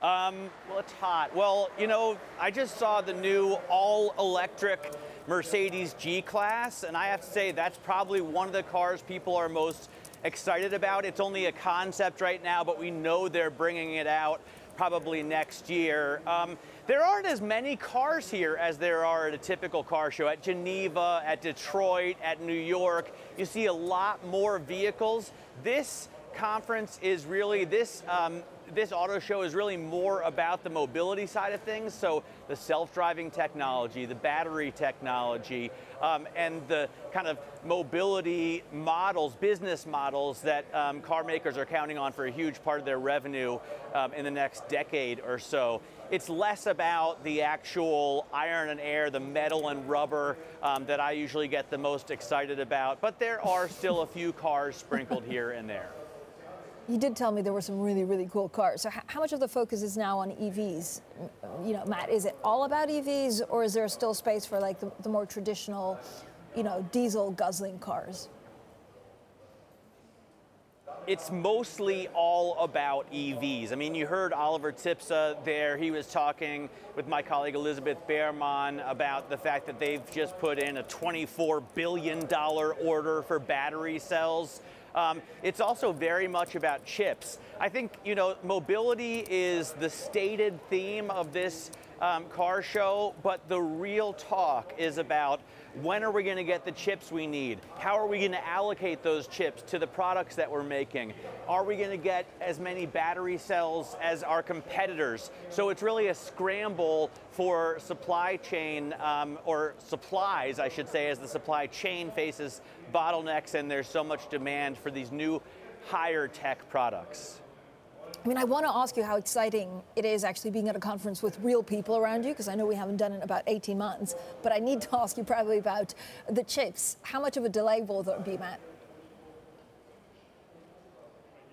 Um, well, it's hot. Well, you know, I just saw the new all-electric Mercedes G-Class, and I have to say that's probably one of the cars people are most excited about. It's only a concept right now, but we know they're bringing it out probably next year. Um, there aren't as many cars here as there are at a typical car show. At Geneva, at Detroit, at New York, you see a lot more vehicles. This conference is really, this um, this auto show is really more about the mobility side of things. So the self-driving technology, the battery technology, um, and the kind of mobility models, business models that um, car makers are counting on for a huge part of their revenue um, in the next decade or so. It's less about the actual iron and air, the metal and rubber um, that I usually get the most excited about, but there are still a few cars sprinkled here and there. You did tell me there were some really, really cool cars. So how much of the focus is now on EVs? You know, Matt, is it all about EVs or is there still space for like the, the more traditional, you know, diesel guzzling cars? it's mostly all about EVs. I mean, you heard Oliver Zipse there. He was talking with my colleague Elizabeth Behrmann about the fact that they've just put in a $24 billion order for battery cells. Um, it's also very much about chips. I think, you know, mobility is the stated theme of this um, car show, but the real talk is about when are we going to get the chips we need? How are we going to allocate those chips to the products that we're making? Are we going to get as many battery cells as our competitors? So it's really a scramble for supply chain, um, or supplies, I should say, as the supply chain faces bottlenecks and there's so much demand for these new higher tech products. I mean, I want to ask you how exciting it is actually being at a conference with real people around you, because I know we haven't done it in about 18 months. But I need to ask you probably about the chips. How much of a delay will there be, Matt?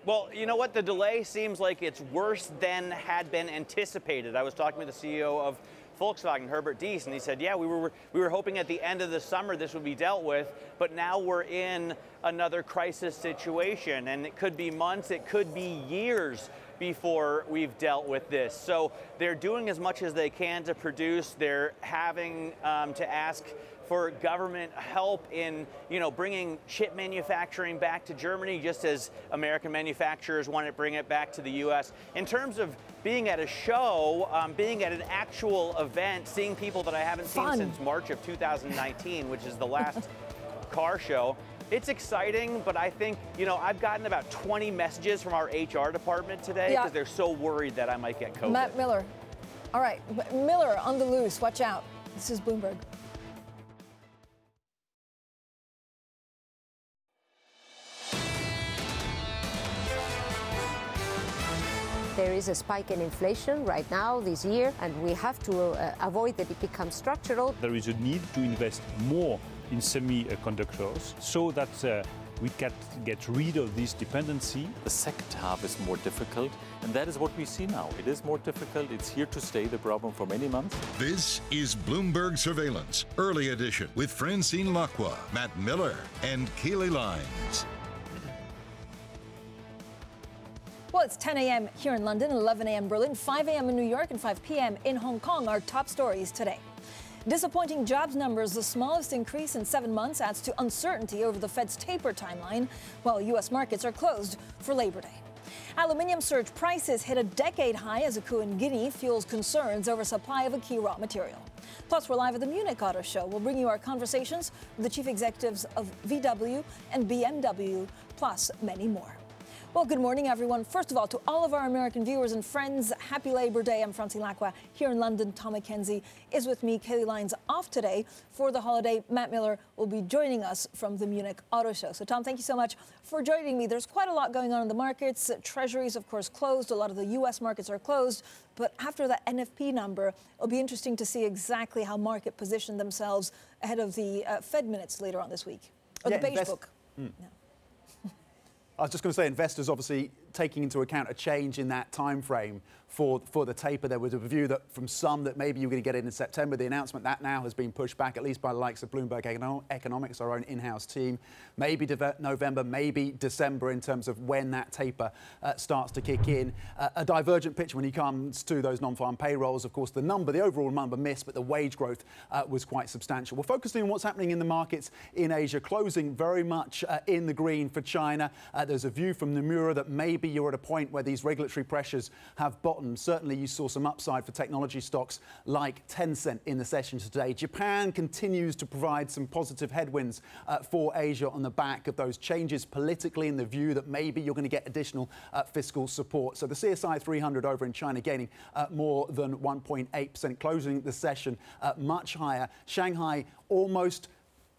Well, you know what? The delay seems like it's worse than had been anticipated. I was talking with the CEO of Volkswagen, Herbert Diess, and he said, yeah, we were, we were hoping at the end of the summer this would be dealt with, but now we're in another crisis situation, and it could be months, it could be years before we've dealt with this. So they're doing as much as they can to produce. They're having um, to ask for government help in you know bringing chip manufacturing back to Germany, just as American manufacturers want to bring it back to the U.S. In terms of being at a show, um, being at an actual event, seeing people that I haven't Fun. seen since March of 2019, which is the last car show. It's exciting, but I think, you know, I've gotten about 20 messages from our HR department today because yeah. they're so worried that I might get COVID. Matt Miller. All right, Miller on the loose. Watch out. This is Bloomberg. There is a spike in inflation right now this year, and we have to uh, avoid that it becomes structural. There is a need to invest more in semiconductors so that uh, we can get rid of this dependency. The second half is more difficult, and that is what we see now. It is more difficult. It's here to stay, the problem, for many months. This is Bloomberg Surveillance, early edition, with Francine Lacqua, Matt Miller, and Kailey Leinz. Well, it's 10 a.m. here in London, 11 a.m. Berlin, 5 a.m. in New York, and 5 p.m. in Hong Kong. Our top stories today. Disappointing jobs numbers, the smallest increase in seven months, adds to uncertainty over the Fed's taper timeline, while U.S. markets are closed for Labor Day. Aluminium surge prices hit a decade high as a coup in Guinea fuels concerns over supply of a key raw material. Plus, we're live at the Munich Auto Show. We'll bring you our conversations with the chief executives of VW and BMW, plus many more. Well, good morning, everyone. First of all, to all of our American viewers and friends, happy Labor Day. I'm Francine Lacqua here in London. Tom Mackenzie is with me. Kailey Leinz off today for the holiday. Matt Miller will be joining us from the Munich Auto Show. So, Tom, thank you so much for joining me. There's quite a lot going on in the markets. Treasuries, of course, closed. A lot of the U.S. markets are closed. But after that NFP number, it'll be interesting to see exactly how market position themselves ahead of the uh, Fed minutes later on this week, or yeah, the beige book. Mm. I was just going to say, investors obviously taking into account a change in that time frame for, for the taper. There was a view that from some that maybe you were going to get it in September. The announcement that now has been pushed back, at least by the likes of Bloomberg Economics, our own in-house team. Maybe November, maybe December in terms of when that taper uh, starts to kick in. Uh, a divergent picture when it comes to those non-farm payrolls. Of course, the number, the overall number missed, but the wage growth uh, was quite substantial. We're focusing on what's happening in the markets in Asia, closing very much uh, in the green for China. Uh, there's a view from Nomura that maybe you're at a point where these regulatory pressures have bottomed. Certainly, you saw some upside for technology stocks like Tencent in the session today. Japan continues to provide some positive headwinds uh, for Asia on the back of those changes politically in the view that maybe you're going to get additional uh, fiscal support. So the CSI 300 over in China gaining uh, more than 1.8%, closing the session uh, much higher. Shanghai almost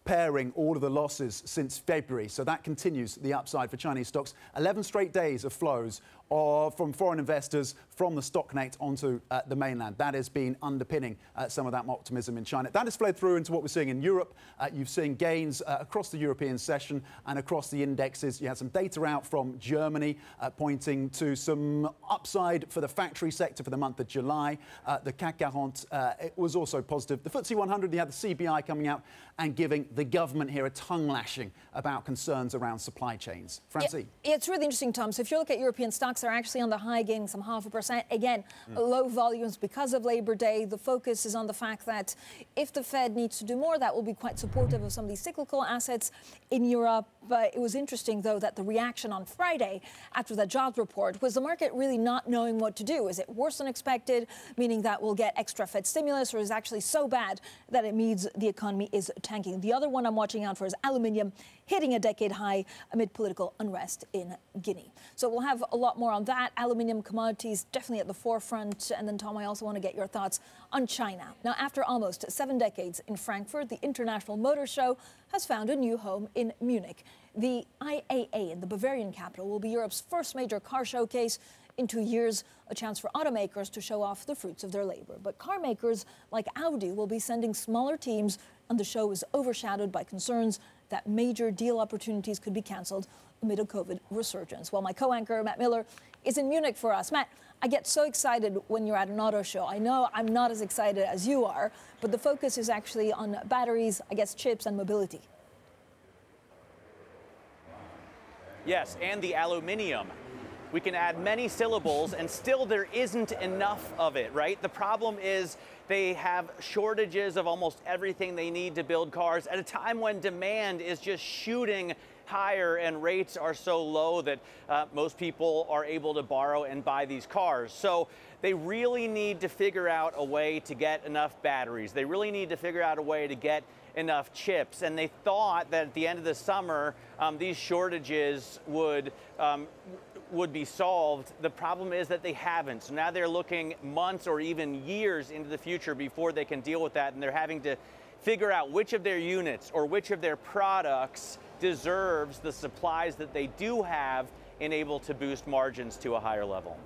paring all of the losses since February. So that continues the upside for Chinese stocks. 11 straight days of flows or from foreign investors from the stock connect onto uh, the mainland. That has been underpinning uh, some of that optimism in China. That has flowed through into what we're seeing in Europe. Uh, you've seen gains uh, across the European session and across the indexes. You had some data out from Germany uh, pointing to some upside for the factory sector for the month of July. Uh, the CAC 40 it was also positive. The FTSE 100, you had the CBI coming out and giving the government here a tongue lashing about concerns around supply chains. Francine. Yeah, it's really interesting, Tom. So if you look at European stocks, they're actually on the high, gaining some half a percent. Again, Mm. low volumes because of Labor Day. The focus is on the fact that if the Fed needs to do more, that will be quite supportive of some of these cyclical assets in Europe. But it was interesting, though, that the reaction on Friday after that jobs report was the market really not knowing what to do. Is it worse than expected, meaning that we'll get extra Fed stimulus, or is it actually so bad that it means the economy is tanking? The other one I'm watching out for is aluminium hitting a decade high amid political unrest in Guinea. So we'll have a lot more on that. Aluminium commodities definitely at the forefront. And then, Tom, I also want to get your thoughts on China. Now, after almost seven decades in Frankfurt, the International Motor Show has found a new home in Munich. The IAA in the Bavarian capital will be Europe's first major car showcase in two years, a chance for automakers to show off the fruits of their labor. But car makers like Audi will be sending smaller teams, and the show is overshadowed by concerns that major deal opportunities could be canceled amid a COVID resurgence. While my co anchor, Matt Miller, is in Munich for us. Matt, I get so excited when you're at an auto show. I know I'm not as excited as you are, but the focus is actually on batteries, I guess, chips, and mobility. Yes, and the aluminium. We can add many syllables and still there isn't enough of it, right? The problem is they have shortages of almost everything they need to build cars at a time when demand is just shooting higher and rates are so low that uh, most people are able to borrow and buy these cars. So they really need to figure out a way to get enough batteries. They really need to figure out a way to get enough chips. And they thought that at the end of the summer, um, these shortages would um, would be solved. The problem is that they haven't. So now they're looking months or even years into the future before they can deal with that, and they're having to figure out which of their units or which of their products deserves the supplies that they do have and able to boost margins to a higher level.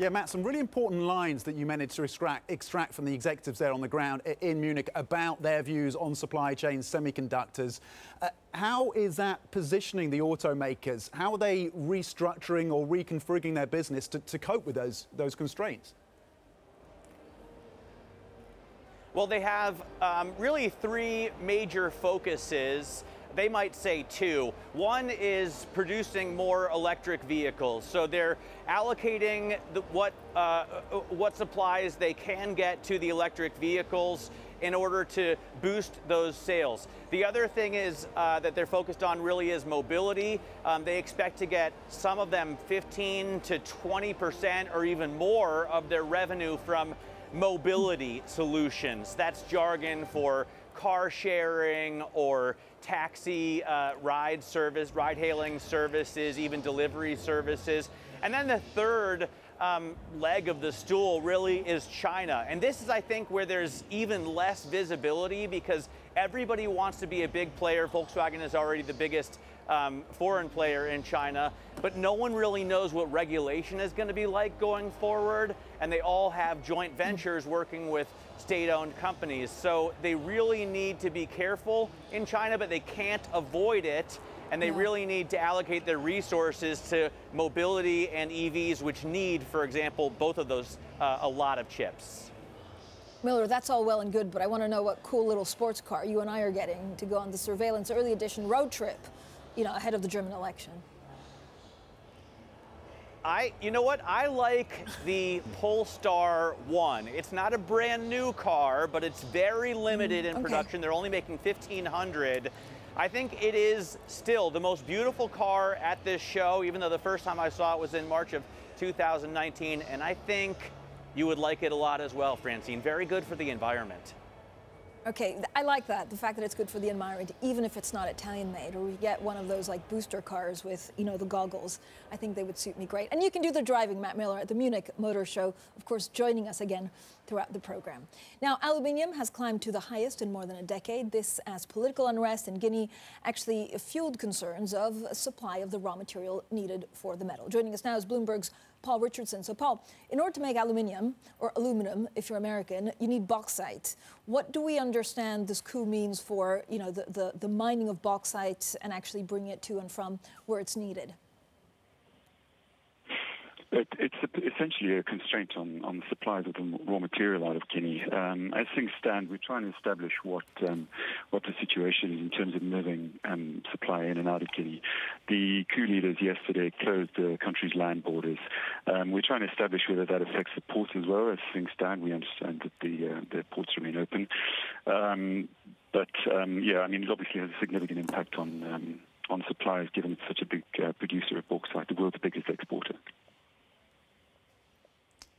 Yeah, Matt, some really important lines that you managed to extract, extract from the executives there on the ground in Munich about their views on supply chains, semiconductors. Uh, how is that positioning the automakers? How are they restructuring or reconfiguring their business to, to cope with those, those constraints? Well, they have um, really three major focuses. They might say two. One is producing more electric vehicles. So they're allocating the, what, uh, what supplies they can get to the electric vehicles in order to boost those sales. The other thing is uh, that they're focused on really is mobility. Um, they expect to get some of them 15 to 20 percent or even more of their revenue from mobility solutions. That's jargon for car sharing or taxi uh, ride service, ride hailing services, even delivery services. And then the third um, leg of the stool really is China. And this is, I think, where there's even less visibility because everybody wants to be a big player. Volkswagen is already the biggest um, foreign player in China, but no one really knows what regulation is going to be like going forward. And they all have joint ventures working with state owned companies. So they really need to be careful in China, but they can't avoid it and they really need to allocate their resources to mobility and EVs, which need, for example, both of those uh, a lot of chips. Miller, that's all well and good, but I want to know what cool little sports car you and I are getting to go on the surveillance early edition road trip, you know, ahead of the German election. I, you know what? I like the Polestar 1. It's not a brand new car, but it's very limited mm, in okay. production. They're only making 1,500. I think it is still the most beautiful car at this show, even though the first time I saw it was in March of 2019. And I think you would like it a lot as well, Francine. Very good for the environment. Okay, I like that. The fact that it's good for the environment, even if it's not Italian made, or we get one of those like booster cars with, you know, the goggles. I think they would suit me great. And you can do the driving, Matt Miller, at the Munich Motor Show, of course, joining us again throughout the program. Now, aluminium has climbed to the highest in more than a decade. This as political unrest in Guinea actually fueled concerns of supply of the raw material needed for the metal. Joining us now is Bloomberg's Paul Richardson. So, Paul, in order to make aluminium or aluminum, if you're American, you need bauxite. What do we understand this coup means for you know the, the, the mining of bauxite and actually bringing it to and from where it's needed? It, it's essentially a constraint on, on the supplies of the raw material out of Guinea. Um, as things stand, we're trying to establish what um, what the situation is in terms of moving um, supply in and out of Guinea. The coup leaders yesterday closed the country's land borders. Um, we're trying to establish whether that affects the ports as well. As things stand, we understand that the uh, the ports remain open. Um, but um, yeah, I mean, it obviously has a significant impact on on suppliers, given it's such a big uh, producer of bauxite, the world's biggest exporter.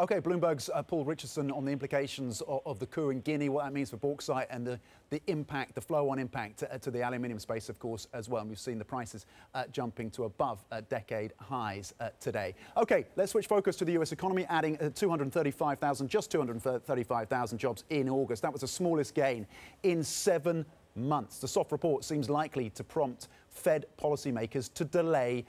Okay, Bloomberg's uh, Paul Richardson on the implications of, of, the coup in Guinea, what that means for bauxite and the, the impact, the flow-on impact to, to, the aluminium space, of course, as well. And we've seen the prices uh, jumping to above uh, decade highs uh, today. Okay, let's switch focus to the US economy, adding uh, 235,000, just 235,000 jobs in August. That was the smallest gain in seven months. The soft report seems likely to prompt Fed policymakers to delay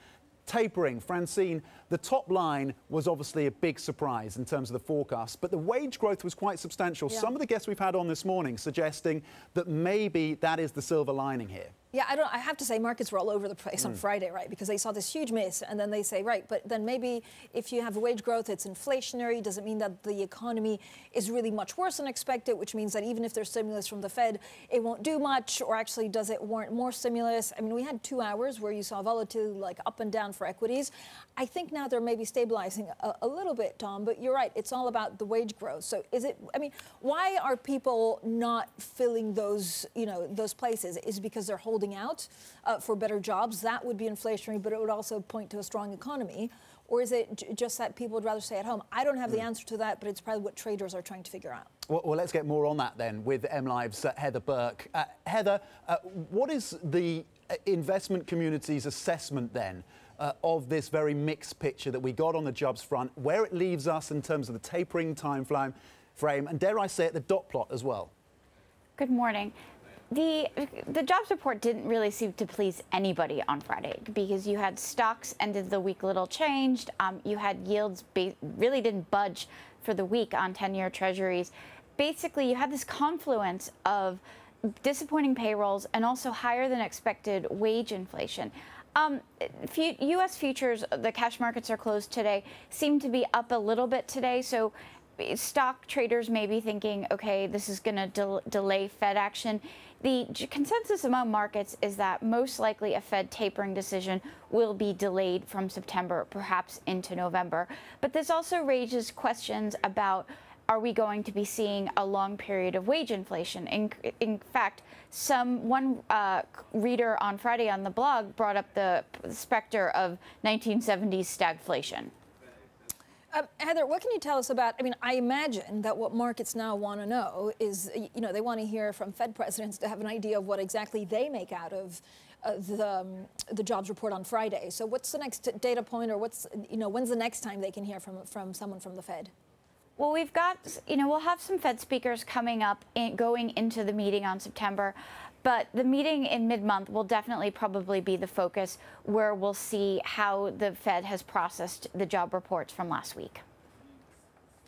tapering. Francine, the top line was obviously a big surprise in terms of the forecast, but the wage growth was quite substantial. Yeah. Some of the guests we've had on this morning suggesting that maybe that is the silver lining here. Yeah, I don't. I have to say, markets were all over the place mm. on Friday, right? Because they saw this huge miss, and then they say, right, but then maybe if you have wage growth, it's inflationary. Does it mean that the economy is really much worse than expected? Which means that even if there's stimulus from the Fed, it won't do much, or actually, does it warrant more stimulus? I mean, we had two hours where you saw volatility like up and down for equities. I think now they're maybe stabilizing a, a little bit, Tom. But you're right; it's all about the wage growth. So, is it? I mean, why are people not filling those, you know, those places? Is because they're holding holding out uh, for better jobs. That would be inflationary, but it would also point to a strong economy. Or is it j- just that people would rather stay at home? I don't have the hmm. answer to that, but it's probably what traders are trying to figure out. Well, well let's get more on that then with MLIV's uh, Heather Burke. Uh, Heather, uh, what is the uh, investment community's assessment then uh, of this very mixed picture that we got on the jobs front, where it leaves us in terms of the tapering time frame, and dare I say it, the dot plot as well? Good morning the the jobs report didn't really seem to please anybody on Friday because you had stocks ended the week little changed. Um, you had yields really didn't budge for the week on 10-year treasuries. Basically, you had this confluence of disappointing payrolls and also higher than expected wage inflation. Um, U.S. futures, the cash markets are closed today, seem to be up a little bit today. So stock traders may be thinking, okay, this is going to del delay Fed action. The consensus among markets is that most likely a Fed tapering decision will be delayed from September, perhaps into November. But this also raises questions about are we going to be seeing a long period of wage inflation? In, in fact, some one uh, reader on Friday on the blog brought up the specter of 1970s stagflation. Um, Heather, what can you tell us about? I mean, I imagine that what markets now want to know is, you know, they want to hear from Fed presidents to have an idea of what exactly they make out of uh, the, um, the jobs report on Friday. So, what's the next data point, or what's, you know, when's the next time they can hear from from someone from the Fed? Well, we've got, you know, we'll have some Fed speakers coming up in, going into the meeting on September. But the meeting in mid month will definitely probably be the focus where we'll see how the Fed has processed the job reports from last week.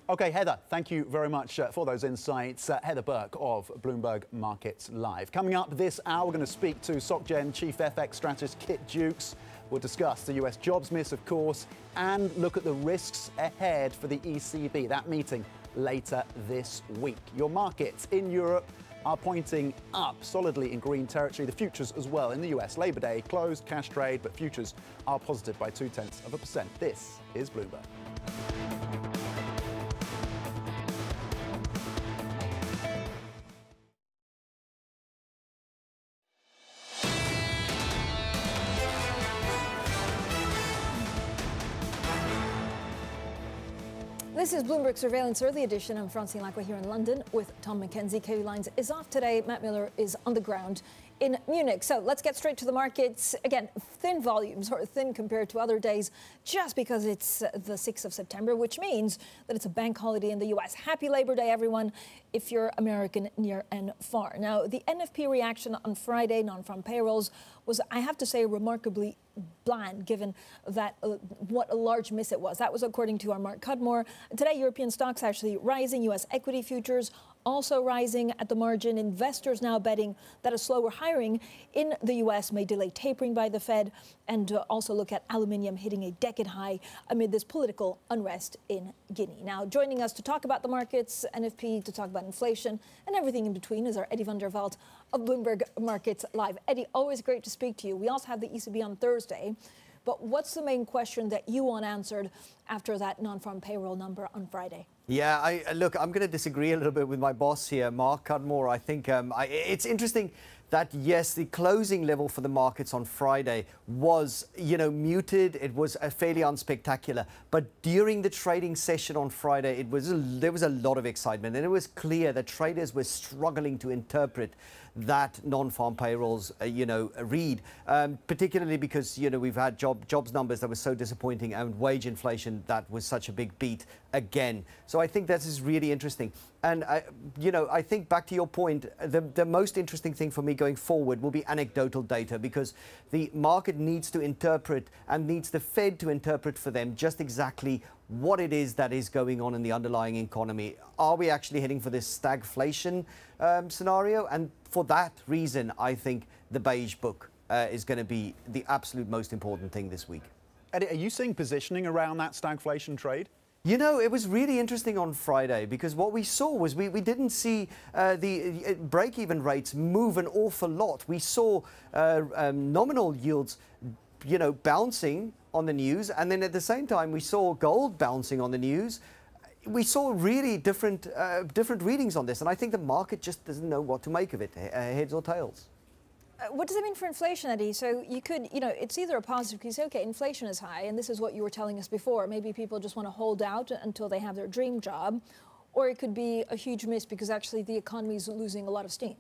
Okay, Heather, thank you very much uh, for those insights. Uh, Heather Burke of Bloomberg Markets Live. Coming up this hour, we're going to speak to SocGen Chief FX Strategist Kit Juckes. We'll discuss the US jobs miss, of course, and look at the risks ahead for the ECB. That meeting later this week. Your markets in Europe are pointing up solidly in green territory. The futures as well in the US. Labor Day closed, cash trade, but futures are positive by two tenths of a percent. This is Bloomberg. Is Bloomberg Surveillance Early Edition. I'm Francine Lacqua here in London with Tom Mackenzie. Katie Leinz is off today. Matt Miller is on the ground in Munich. So let's get straight to the markets. Again, thin volumes, or thin compared to other days, just because it's the 6th of September, which means that it's a bank holiday in the U.S. Happy Labor Day, everyone, if you're American near and far. Now, the NFP reaction on Friday, non-farm payrolls, was, I have to say, remarkably bland given that uh, what a large miss it was. That was according to our Mark Cudmore. Today, European stocks actually rising. U.S. equity futures also rising at the margin. Investors now betting that a slower hiring in the U.S. may delay tapering by the Fed and uh, also look at aluminium hitting a decade high amid this political unrest in Guinea. Now, joining us to talk about the markets, NFP, to talk about inflation and everything in between is our Eddie van der Walt of Bloomberg Markets Live. Eddie, always great to speak to you. We also have the ECB on Thursday. But what's the main question that you want answered after that non-farm payroll number on Friday? Yeah, I, look, I'm going to disagree a little bit with my boss here, Mark Cudmore. I think um, I, it's interesting that yes, the closing level for the markets on Friday was, you know, muted. It was a fairly unspectacular. But during the trading session on Friday, it was there was a lot of excitement, and it was clear that traders were struggling to interpret that non-farm payrolls, uh, you know, read, um, particularly because, you know, we've had job jobs numbers that were so disappointing and wage inflation that was such a big beat again. So I think this is really interesting. And, I, you know, I think back to your point, the, the most interesting thing for me going forward will be anecdotal data because the market needs to interpret and needs the Fed to interpret for them just exactly what it is that is going on in the underlying economy. Are we actually heading for this stagflation um, scenario? And for that reason, I think the beige book uh, is going to be the absolute most important thing this week. Eddie, are you seeing positioning around that stagflation trade? You know, it was really interesting on Friday because what we saw was we, we didn't see uh, the uh, break even rates move an awful lot. We saw uh, um, nominal yields, you know, bouncing on the news. And then at the same time, we saw gold bouncing on the news. We saw really different, uh, different readings on this. And I think the market just doesn't know what to make of it, uh, heads or tails. Uh, what does it mean for inflation, Eddie? So you could, you know, it's either a positive because you say, okay, inflation is high, and this is what you were telling us before. Maybe people just want to hold out until they have their dream job, or it could be a huge miss because actually the economy is losing a lot of steam.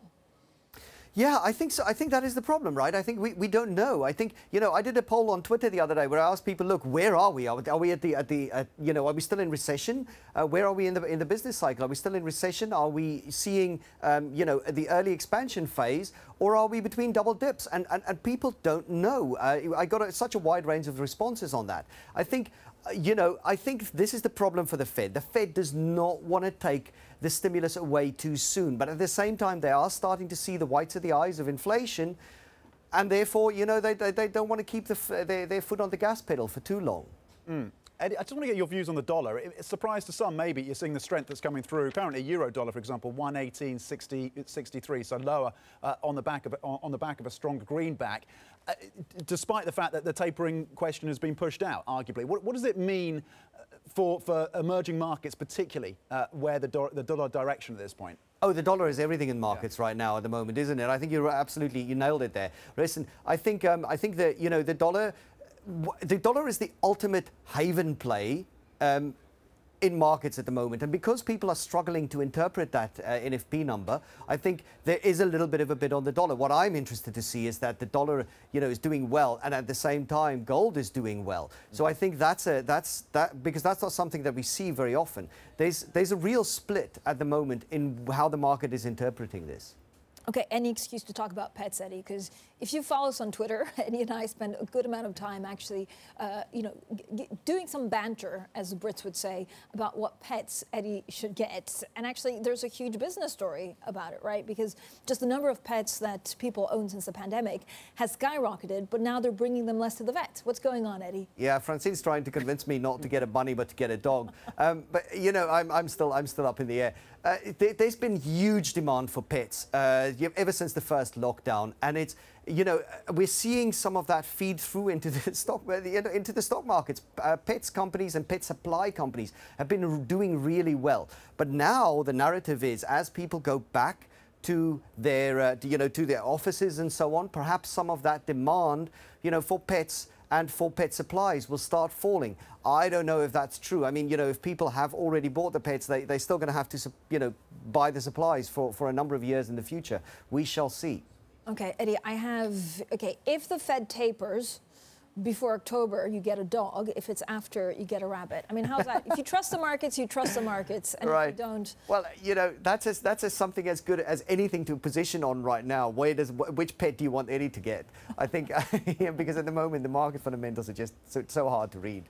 Yeah, I think so. I think that is the problem, right? I think we, we don't know. I think, you know, I did a poll on Twitter the other day where I asked people, look, where are we? Are, we at the, at the you know, are we still in recession? Uh, where are we in the, in the business cycle? Are we still in recession? Are we seeing, um, you know, the early expansion phase? Or are we between double dips? And, and, and people don't know. Uh, I got a, such a wide range of responses on that. I think, you know, I think this is the problem for the Fed. The Fed does not want to take the stimulus away too soon. But at the same time, they are starting to see the whites of the eyes of inflation. And therefore, you know, they, they, they don't want to keep the, their, their foot on the gas pedal for too long. Mm. Eddie, I just want to get your views on the dollar. It's a surprise to some, maybe, you're seeing the strength that's coming through. Currently, euro dollar, for example, 118.60, 63, so lower uh, on the back of on the back of a stronger greenback. Uh, despite the fact that the tapering question has been pushed out, arguably, what, what does it mean for, for emerging markets, particularly uh, where the, do- the dollar direction at this point? Oh, the dollar is everything in markets yeah. right now at the moment, isn't it? I think you're absolutely you nailed it there. Listen, I think um, I think that you know the dollar, the dollar is the ultimate haven play. Um, in markets at the moment. And because people are struggling to interpret that uh, NFP number, I think there is a little bit of a bid on the dollar. What I'm interested to see is that the dollar, you know, is doing well, and at the same time, gold is doing well. So I think that's a that's that because that's not something that we see very often. There's there's a real split at the moment in how the market is interpreting this. Okay, any excuse to talk about pets, Eddie, because if you follow us on Twitter, Eddie and I spend a good amount of time actually, uh, you know, doing some banter, as the Brits would say, about what pets Eddie should get. And actually, there's a huge business story about it, right? Because just the number of pets that people own since the pandemic has skyrocketed, but now they're bringing them less to the vet. What's going on, Eddie? Yeah, Francine's trying to convince me not to get a bunny, but to get a dog. Um, but you know, I'm, I'm still I'm still up in the air. Uh, there, has been huge demand for pets uh, ever since the first lockdown, and it's you know we're seeing some of that feed through into the stock into the stock markets. Uh, pets companies and pet supply companies have been doing really well, but now the narrative is as people go back to their uh, you know to their offices and so on, perhaps some of that demand you know for pets and for pet supplies will start falling. I don't know if that's true. I mean, you know, if people have already bought the pets, they, they're still going to have to, you know, buy the supplies for, for a number of years in the future. We shall see. Okay, Eddie, I have, okay, if the Fed tapers, before October, you get a dog. If it's after, you get a rabbit. I mean, how's that? if you trust the markets, you trust the markets, and right. if you don't, well, you know, that's as, that's as something as good as anything to position on right now. Where does which pet do you want Eddie to get? I think because at the moment the market fundamentals are just so, so hard to read.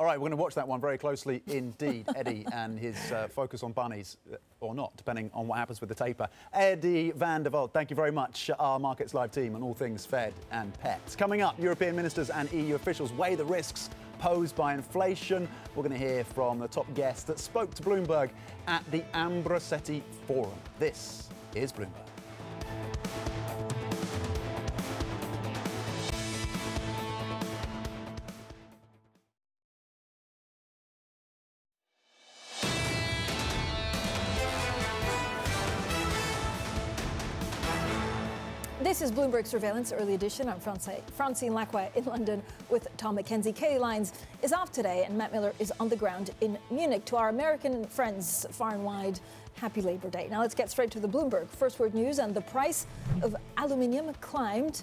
All right, we're going to watch that one very closely indeed, Eddie, and his uh, focus on bunnies, uh, or not, depending on what happens with the taper. Eddie van der Walt, thank you very much, our Markets Live team on all things Fed and pets. Coming up, European ministers and EU officials weigh the risks posed by inflation. We're going to hear from the top guest that spoke to Bloomberg at the Ambrosetti Forum. This is Bloomberg. Is Bloomberg Surveillance Early Edition. I'm Francine Lacqua in London with Tom Mackenzie. Kailey Leinz is off today, and Matt Miller is on the ground in Munich. To our American friends far and wide, happy Labor Day. Now let's get straight to the Bloomberg. First word news and the price of aluminium climbed.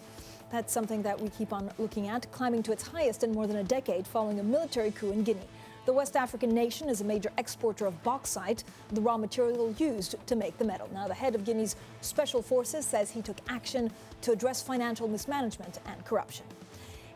That's something that we keep on looking at, climbing to its highest in more than a decade following a military coup in Guinea. The West African nation is a major exporter of bauxite, the raw material used to make the metal. Now, the head of Guinea's special forces says he took action to address financial mismanagement and corruption.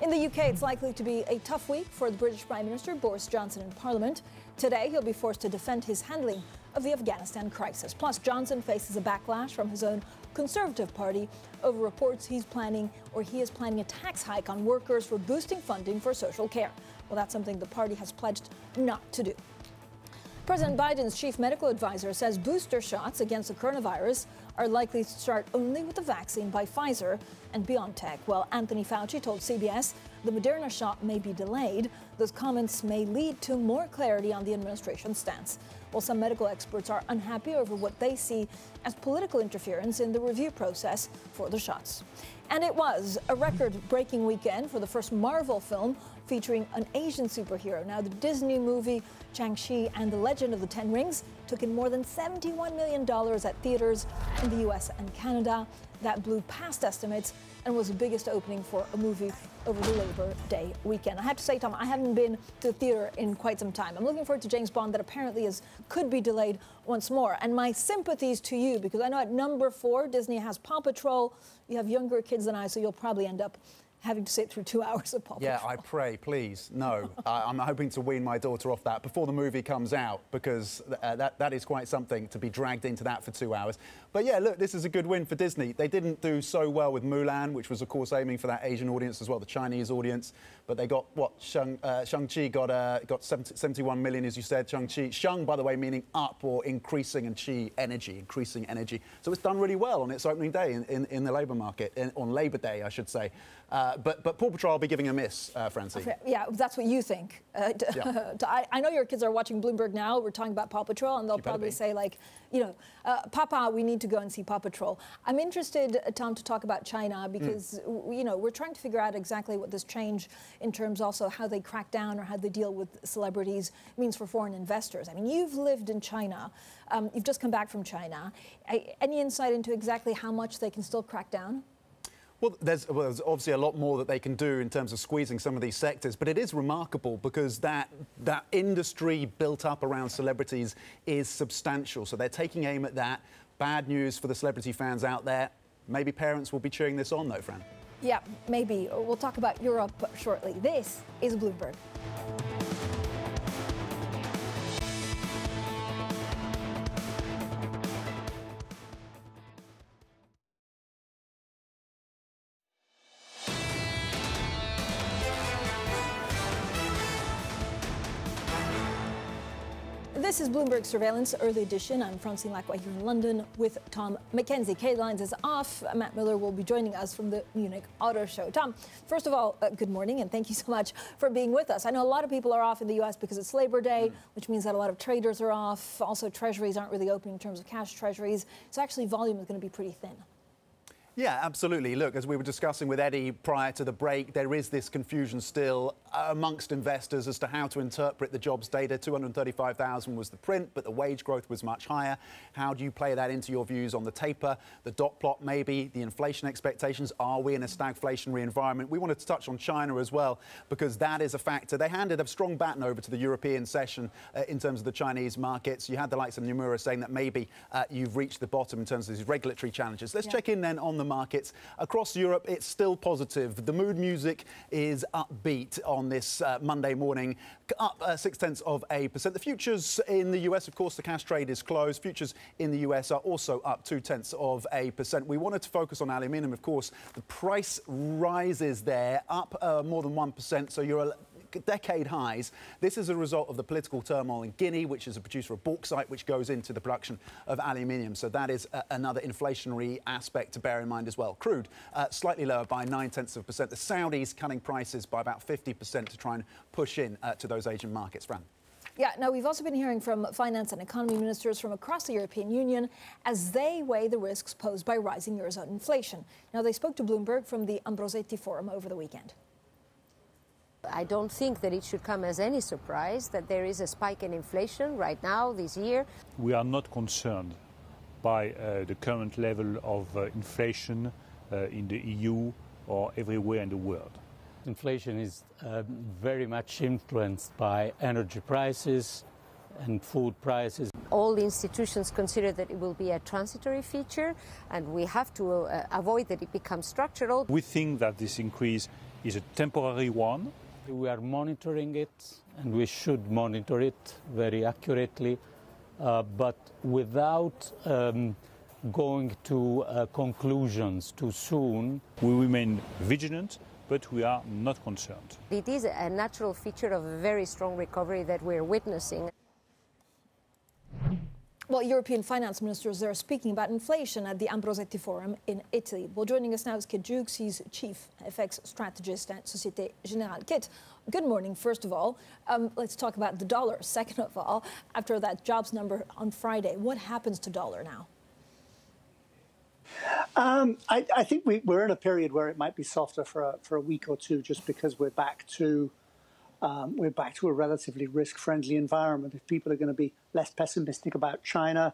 In the UK, it's likely to be a tough week for the British Prime Minister Boris Johnson in Parliament. Today, he'll be forced to defend his handling of the Afghanistan crisis. Plus, Johnson faces a backlash from his own Conservative Party over reports he's planning or he is planning a tax hike on workers for boosting funding for social care. Well, that's something the party has pledged not to do. President Biden's chief medical advisor says booster shots against the coronavirus are likely to start only with the vaccine by Pfizer and BioNTech. While Anthony Fauci told CBS the Moderna shot may be delayed, those comments may lead to more clarity on the administration's stance. While some medical experts are unhappy over what they see as political interference in the review process for the shots. And it was a record breaking weekend for the first Marvel film featuring an Asian superhero. Now, the Disney movie Shang-Chi and the Legend of the Ten Rings took in more than $71 million at theaters in the US and Canada. That blew past estimates and was the biggest opening for a movie over the Labor Day weekend. I have to say, Tom, I haven't been to the theater in quite some time. I'm looking forward to James Bond that apparently is could be delayed once more. And my sympathies to you because I know at number four, Disney has Paw Patrol. You have younger kids than I, so you'll probably end up having to sit through two hours of Paw Yeah, I pray, please, no. I'm hoping to wean my daughter off that before the movie comes out because uh, that, that is quite something to be dragged into that for two hours. But yeah, look, this is a good win for Disney. They didn't do so well with Mulan, which was, of course, aiming for that Asian audience as well, the Chinese audience. But they got what? Shang, uh, Shang-Chi got, uh, got 70, 71 million, as you said. Shang-Chi, Shang, by the way, meaning up or increasing, and Chi, energy, increasing energy. So it's done really well on its opening day in, in, in the labour market, in, on Labour Day, I should say. Uh, but, but Paw Patrol will be giving a miss, uh, Francie. Yeah, that's what you think. Uh, Yeah. I, I know your kids are watching Bloomberg now. We're talking about Paw Patrol, and they'll You probably say, like, you know, uh, Papa, we need to go and see Paw Patrol. I'm interested, Tom, to talk about China because, w- you know, we're trying to figure out exactly what this change in terms also how they crack down or how they deal with celebrities means for foreign investors. I mean, you've lived in China. Um, you've just come back from China. I, any insight into exactly how much they can still crack down? Well there's, well, there's obviously a lot more that they can do in terms of squeezing some of these sectors, but it is remarkable because that, that industry built up around celebrities is substantial. So they're taking aim at that. Bad news for the celebrity fans out there. Maybe parents will be cheering this on, though, Fran. Yeah, maybe. We'll talk about Europe shortly. This is Bloomberg. This is Bloomberg Surveillance Early Edition. I'm Francine Lacqua here in London with Tom Mackenzie. K Leinz is off. Matt Miller will be joining us from the Munich Auto Show. Tom, first of all, uh, good morning and thank you so much for being with us. I know a lot of people are off in the US because it's Labor Day, which means that a lot of traders are off. Also, treasuries aren't really open in terms of cash treasuries. So, actually, volume is going to be pretty thin. Yeah, absolutely. Look, as we were discussing with Eddie prior to the break, there is this confusion still amongst investors as to how to interpret the jobs data. 235,000 was the print, but the wage growth was much higher. How do you play that into your views on the taper, the dot plot maybe, the inflation expectations? Are we in a stagflationary environment? We wanted to touch on China as well because that is a factor. They handed a strong baton over to the European session uh, in terms of the Chinese markets. You had the likes of Nomura saying that maybe uh, you've reached the bottom in terms of these regulatory challenges. Let's check in then on the markets. Across Europe, it's still positive. The mood music is upbeat on this uh, Monday morning, up uh, six tenths of a percent. The futures in the US, of course, the cash trade is closed. Futures in the US are also up two tenths of a percent. We wanted to focus on aluminium, of course. The price rises there, up uh, more than 1%. So you're decade highs. This is a result of the political turmoil in Guinea, which is a producer of bauxite, which goes into the production of aluminium. So that is uh, another inflationary aspect to bear in mind as well. Crude, uh, slightly lower by nine tenths of a percent. The Saudis cutting prices by about 50% to try and push in uh, to those Asian markets. Fran. Yeah, now we've also been hearing from finance and economy ministers from across the European Union as they weigh the risks posed by rising Eurozone inflation. Now, they spoke to Bloomberg from the Ambrosetti Forum over the weekend. I don't think that it should come as any surprise that there is a spike in inflation right now this year. We are not concerned by uh, the current level of uh, inflation uh, in the EU or everywhere in the world. Inflation is um, very much influenced by energy prices and food prices. All the institutions consider that it will be a transitory feature, and we have to uh, avoid that it becomes structural. We think that this increase is a temporary one. We are monitoring it, and we should monitor it very accurately, uh, but without um, going to uh, conclusions too soon. We remain vigilant, but we are not concerned. It is a natural feature of a very strong recovery that we're witnessing. Well, European finance ministers are speaking about inflation at the Ambrosetti Forum in Italy. Well, joining us now is Kit Juckes, he's chief FX strategist at Societe Generale. Kit, good morning, first of all. Um, let's talk about the dollar, second of all. After that jobs number on Friday, what happens to dollar now? Um, I, I, think we, are in a period where it might be softer for a, for a week or two, just because we're back to um, we're back to a relatively risk-friendly environment. If people are going to be less pessimistic about China,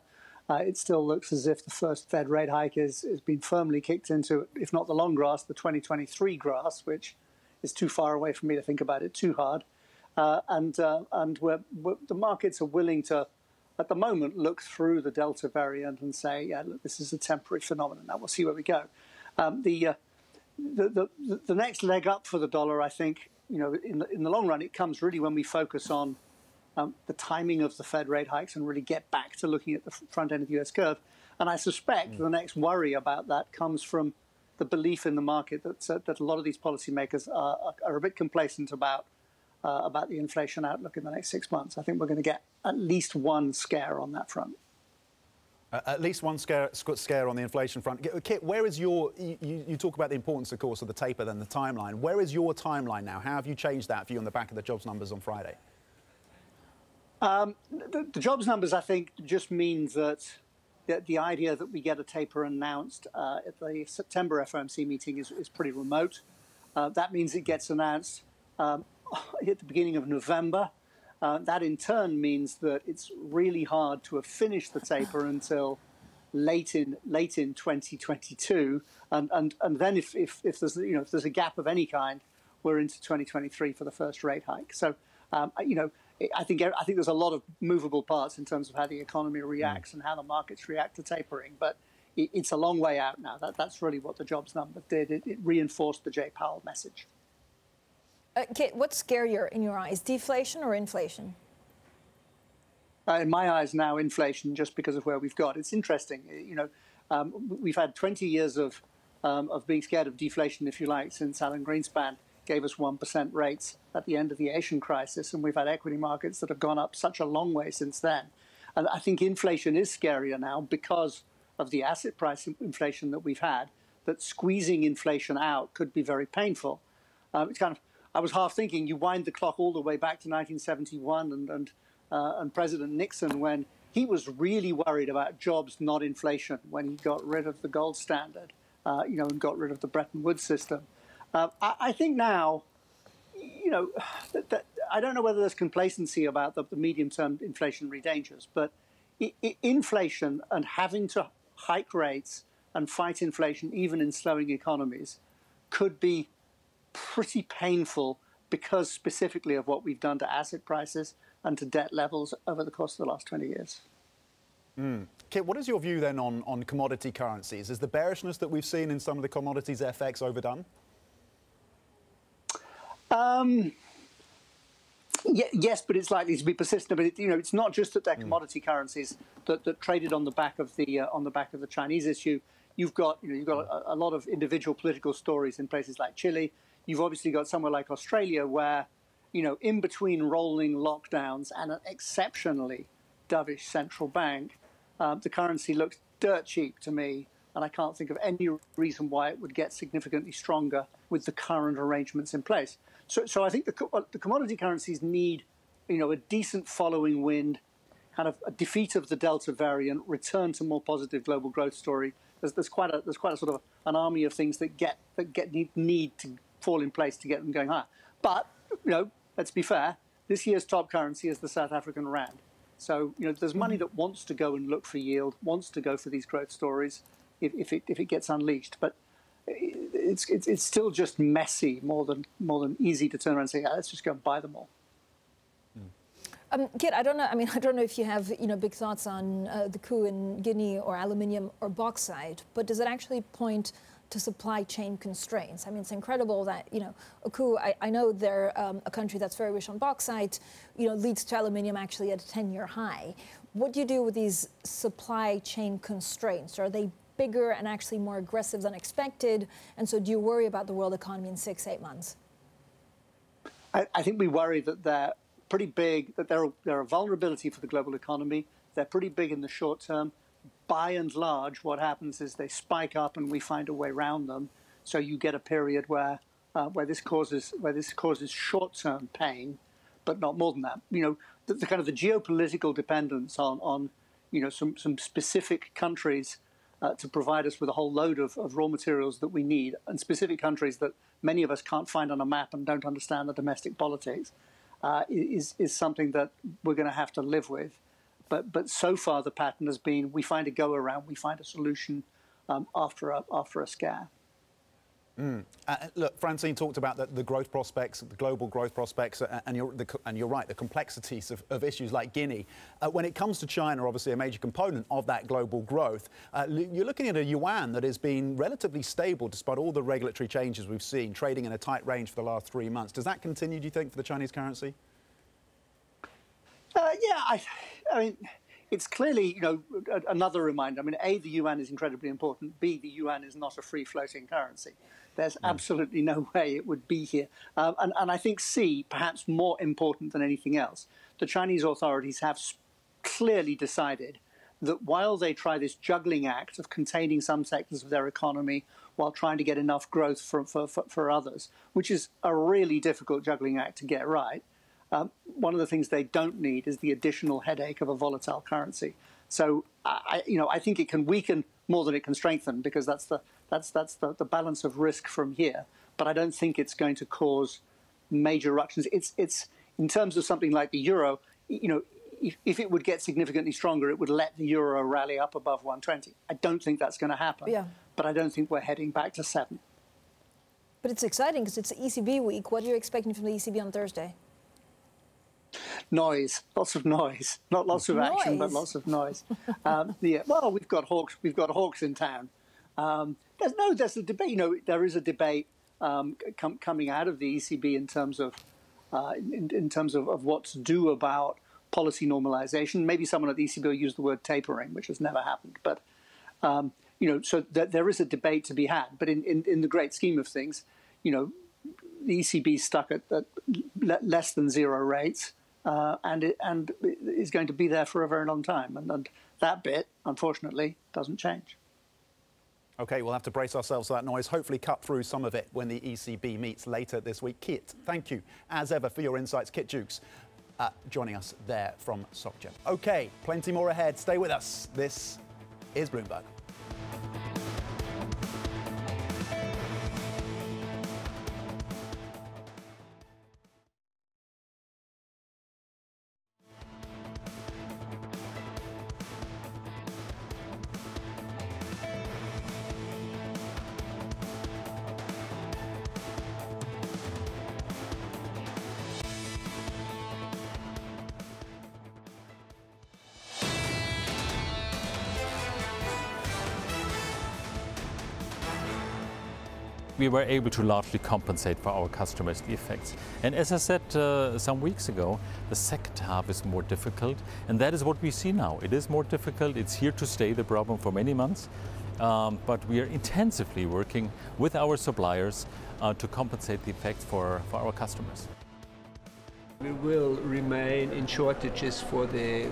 uh, it still looks as if the first Fed rate hike is has been firmly kicked into, if not the long grass, the 2023 grass, which is too far away for me to think about it too hard. Uh, and uh, and we're, we're, the markets are willing to, at the moment, look through the Delta variant and say, yeah, look, this is a temporary phenomenon. Now we'll see where we go. Um, the, uh, the, the the next leg up for the dollar, I think, you know, in the, in the long run, it comes really when we focus on um, the timing of the Fed rate hikes and really get back to looking at the front end of the US curve. And I suspect mm. the next worry about that comes from the belief in the market that, uh, that a lot of these policymakers are, are a bit complacent about, uh, about the inflation outlook in the next six months. I think we're going to get at least one scare on that front. Uh, at least one scare, scare on the inflation front. Kit, where is your, you, you, talk about the importance, of course, of the taper than the timeline. Where is your timeline now? How have you changed that you on the back of the jobs numbers on Friday? Um, the, the, jobs numbers, I think, just means that the, the idea that we get a taper announced uh, at the September FOMC meeting is, is pretty remote. Uh, that means it gets announced um, at the beginning of November. Uh, that in turn means that it's really hard to have finished the taper until late in late in 2022, and and, and then if, if, if there's you know if there's a gap of any kind, we're into 2023 for the first rate hike. So um, you know I think I think there's a lot of movable parts in terms of how the economy reacts and how the markets react to tapering, but it, it's a long way out now. That, that's really what the jobs number did. It, it reinforced the Jay Powell message. Uh, what's scarier in your eyes, deflation or inflation? Uh, in my eyes, now inflation, just because of where we've got. It's interesting, you know. Um, we've had 20 years of um, of being scared of deflation, if you like, since Alan Greenspan gave us one percent rates at the end of the Asian crisis, and we've had equity markets that have gone up such a long way since then. And I think inflation is scarier now because of the asset price inflation that we've had. That squeezing inflation out could be very painful. Um, it's kind of I was half thinking you wind the clock all the way back to 1971 and and, uh, and President Nixon when he was really worried about jobs, not inflation, when he got rid of the gold standard, uh, you know, and got rid of the Bretton Woods system. Uh, I, I, think now, you know, that, that, I don't know whether there's complacency about the, the medium-term inflationary dangers, but I, I, inflation and having to hike rates and fight inflation, even in slowing economies, could be pretty painful because specifically of what we've done to asset prices and to debt levels over the course of the last 20 years. Mm. Kit, what is your view then on, on commodity currencies? Is the bearishness that we've seen in some of the commodities FX overdone? Um, yeah, yes, but it's likely to be persistent. But it, you know, it's not just that they're mm. commodity currencies that, that traded on the back of the uh, on the back of the Chinese issue. You've got you know you've got a, a lot of individual political stories in places like Chile. You've obviously got somewhere like Australia where, you know, in between rolling lockdowns and an exceptionally dovish central bank, um, the currency looks dirt cheap to me. And I can't think of any reason why it would get significantly stronger with the current arrangements in place. So, so I think the, the commodity currencies need, you know, a decent following wind, kind of a defeat of the Delta variant, return to more positive global growth story. There's, there's quite a there's quite a sort of an army of things that get that get need, need to fall in place to get them going higher. But, you know, let's be fair, this year's top currency is the South African Rand. So, you know, there's money that wants to go and look for yield, wants to go for these growth stories if, if, it, if it gets unleashed. But it's, it's, it's still just messy more than, more than easy to turn around and say, yeah, let's just go and buy them all. Um, Kit, I don't know. I mean, I don't know if you have you know big thoughts on uh, the coup in Guinea or aluminium or bauxite, but does it actually point to supply chain constraints. I mean, it's incredible that, you know, Oku, I, I know they're um, a country that's very rich on bauxite, you know, leads to aluminium actually at a 10-year high. What do you do with these supply chain constraints? Are they bigger and actually more aggressive than expected? And so do you worry about the world economy in six, eight months? I, I think we worry that they're pretty big, that they're, they're a vulnerability for the global economy. They're pretty big in the short term by and large, what happens is they spike up and we find a way around them. So you get a period where uh, where this causes where this causes short-term pain, but not more than that. You know, the, the, kind of the geopolitical dependence on on you know some some specific countries uh, to provide us with a whole load of, of raw materials that we need, and specific countries that many of us can't find on a map and don't understand the domestic politics, uh, is is something that we're going to have to live with. But but so far the pattern has been we find a go around, we find a solution um, after a after a scare. Mm. Uh, look, Francine talked about the, the, growth prospects, the global growth prospects, uh, and you're, the, and you're right, the complexities of, of issues like Guinea. Uh, when it comes to China, obviously a major component of that global growth, uh, you're looking at a yuan that has been relatively stable despite all the regulatory changes we've seen, trading in a tight range for the last three months. Does that continue, do you think, for the Chinese currency? Uh, yeah, I, I mean, it's clearly you know another reminder. I mean, a the yuan is incredibly important. B the yuan is not a free floating currency. There's mm. absolutely no way it would be here. Um, and, and I think C, perhaps more important than anything else, the Chinese authorities have clearly decided that while they try this juggling act of containing some sectors of their economy while trying to get enough growth for, for, for, for others, which is a really difficult juggling act to get right, um, one of the things they don't need is the additional headache of a volatile currency. So, I, you know, I think it can weaken more than it can strengthen because that's the that's that's the, the balance of risk from here. But I don't think it's going to cause major ructions. It's it's in terms of something like the euro. You know, if, if it would get significantly stronger, it would let the euro rally up above 120. I don't think that's going to happen. Yeah. But I don't think we're heading back to seven. But it's exciting because it's ECB week. What are you expecting from the ECB on Thursday? Noise, lots of noise, not lots of action, but lots of noise. um, yeah, well, we've got hawks. We've got hawks in town. Um, there's no, there's a debate. You know, there is a debate um, com- coming out of the ECB in terms of uh, in, in, terms of, of what to do about policy normalization. Maybe someone at the ECB will use the word tapering, which has never happened. But um, you know, so th- there is a debate to be had. But in, in, in the great scheme of things, you know, the ECB stuck at, at less than zero rates uh, and it, and is going to be there for a very long time. And, and that bit, unfortunately, doesn't change. Okay, we'll have to brace ourselves for that noise, hopefully cut through some of it when the ECB meets later this week. Kit, thank you, as ever, for your insights. Kit Juckes uh, joining us there from SocGen. Okay, plenty more ahead. Stay with us. This is Bloomberg. We were able to largely compensate for our customers the effects. And as I said uh, some weeks ago, the second half is more difficult, and that is what we see now. It is more difficult. It's here to stay, the problem, for many months. Um, but we are intensively working with our suppliers uh, to compensate the effects for, for our customers. We will remain in shortages for the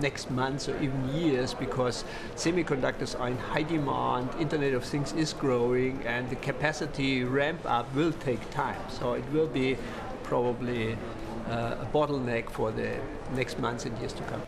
next months or even years because semiconductors are in high demand, Internet of Things is growing, and the capacity ramp up will take time. So it will be probably uh, a bottleneck for the next months and years to come.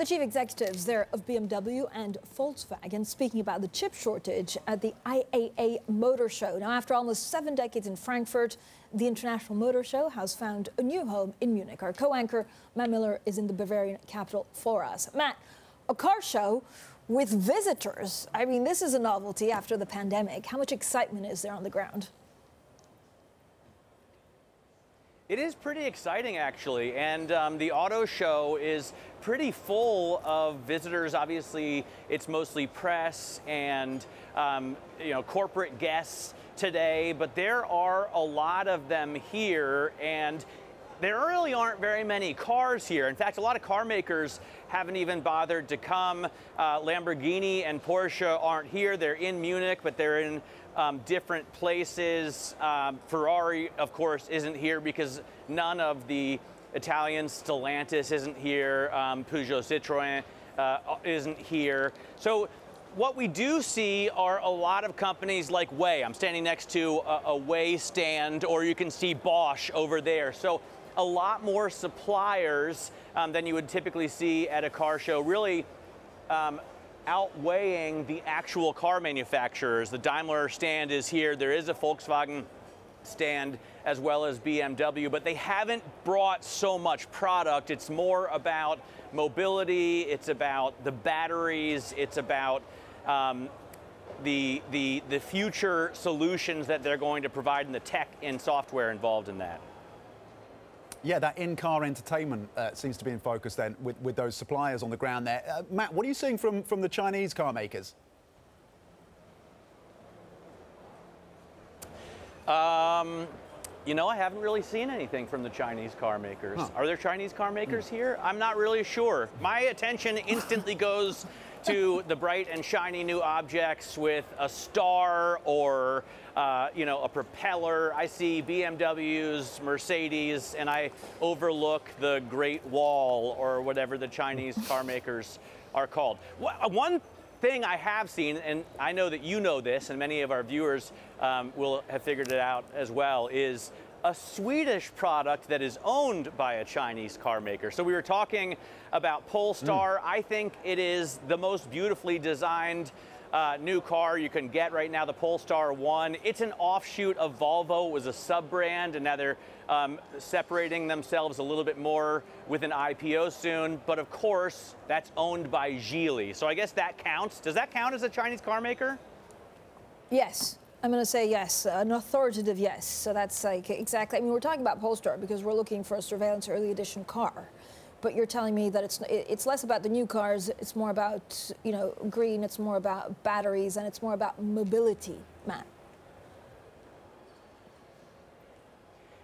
The chief executives there of BMW and Volkswagen speaking about the chip shortage at the IAA Motor Show. Now, after almost seven decades in Frankfurt, the International Motor Show has found a new home in Munich. Our co anchor, Matt Miller, is in the Bavarian capital for us. Matt, a car show with visitors. I mean, this is a novelty after the pandemic. How much excitement is there on the ground? It is pretty exciting, actually, and um, the auto show is pretty full of visitors. Obviously, it's mostly press and um, you know corporate guests today, but there are a lot of them here, and there really aren't very many cars here. In fact, a lot of car makers haven't even bothered to come. Uh, Lamborghini and Porsche aren't here. They're in Munich, but they're in um, different places. Um, Ferrari, of course, isn't here because none of the Italian Stellantis isn't here. Um, Peugeot Citroën uh, isn't here. So what we do see are a lot of companies like Way. I'm standing next to a, a Way stand, or you can see Bosch over there. So a lot more suppliers um, than you would typically see at a car show. Really um, outweighing the actual car manufacturers. The Daimler stand is here. There is a Volkswagen stand as well as BMW, but they haven't brought so much product. It's more about mobility, it's about the batteries, it's about um, the, the, the future solutions that they're going to provide and the tech and software involved in that. Yeah, that in-car entertainment uh, seems to be in focus then with, with those suppliers on the ground there. Uh, Matt, what are you seeing from, from the Chinese car makers? Um, you know, I haven't really seen anything from the Chinese car makers. Huh. Are there Chinese car makers mm. here? I'm not really sure. My attention instantly goes to the bright and shiny new objects with a star or uh, you know a propeller. I see BMWs, Mercedes, and I overlook the Great Wall or whatever the Chinese car makers are called. One thing I have seen, and I know that you know this, and many of our viewers um, will have figured it out as well, is a Swedish product that is owned by a Chinese car maker. So we were talking about Polestar. Mm. I think it is the most beautifully designed uh, new car you can get right now, the Polestar 1. It's an offshoot of Volvo. It was a sub-brand, and now they're um, separating themselves a little bit more with an IPO soon. But of course, that's owned by Geely. So I guess that counts. Does that count as a Chinese car maker? Yes. I'm going to say yes, an authoritative yes. So that's like exactly. I mean, we're talking about Polestar because we're looking for a surveillance early edition car, but you're telling me that it's it's less about the new cars. It's more about you know green. It's more about batteries, and it's more about mobility, Matt.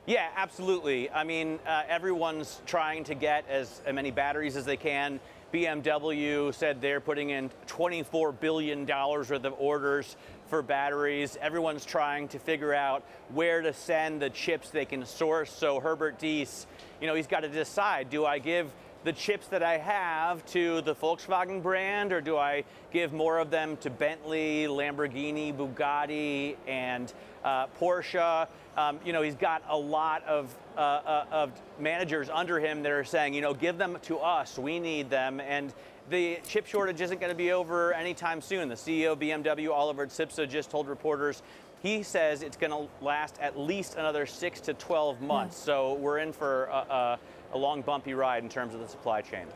Yeah, absolutely. I mean, uh, everyone's trying to get as many batteries as they can. BMW said they're putting in $24 billion worth of orders for batteries. Everyone's trying to figure out where to send the chips they can source. So Herbert Diess, you know, he's got to decide, do I give the chips that I have to the Volkswagen brand, or do I give more of them to Bentley, Lamborghini, Bugatti, and uh, Porsche? Um, you know, he's got a lot of, uh, uh, of managers under him that are saying, you know, give them to us. We need them. And the chip shortage isn't going to be over anytime soon. The CEO of BMW, Oliver Zipse, just told reporters he says it's going to last at least another six to 12 months. Hmm. So we're in for a, a, a long, bumpy ride in terms of the supply chain.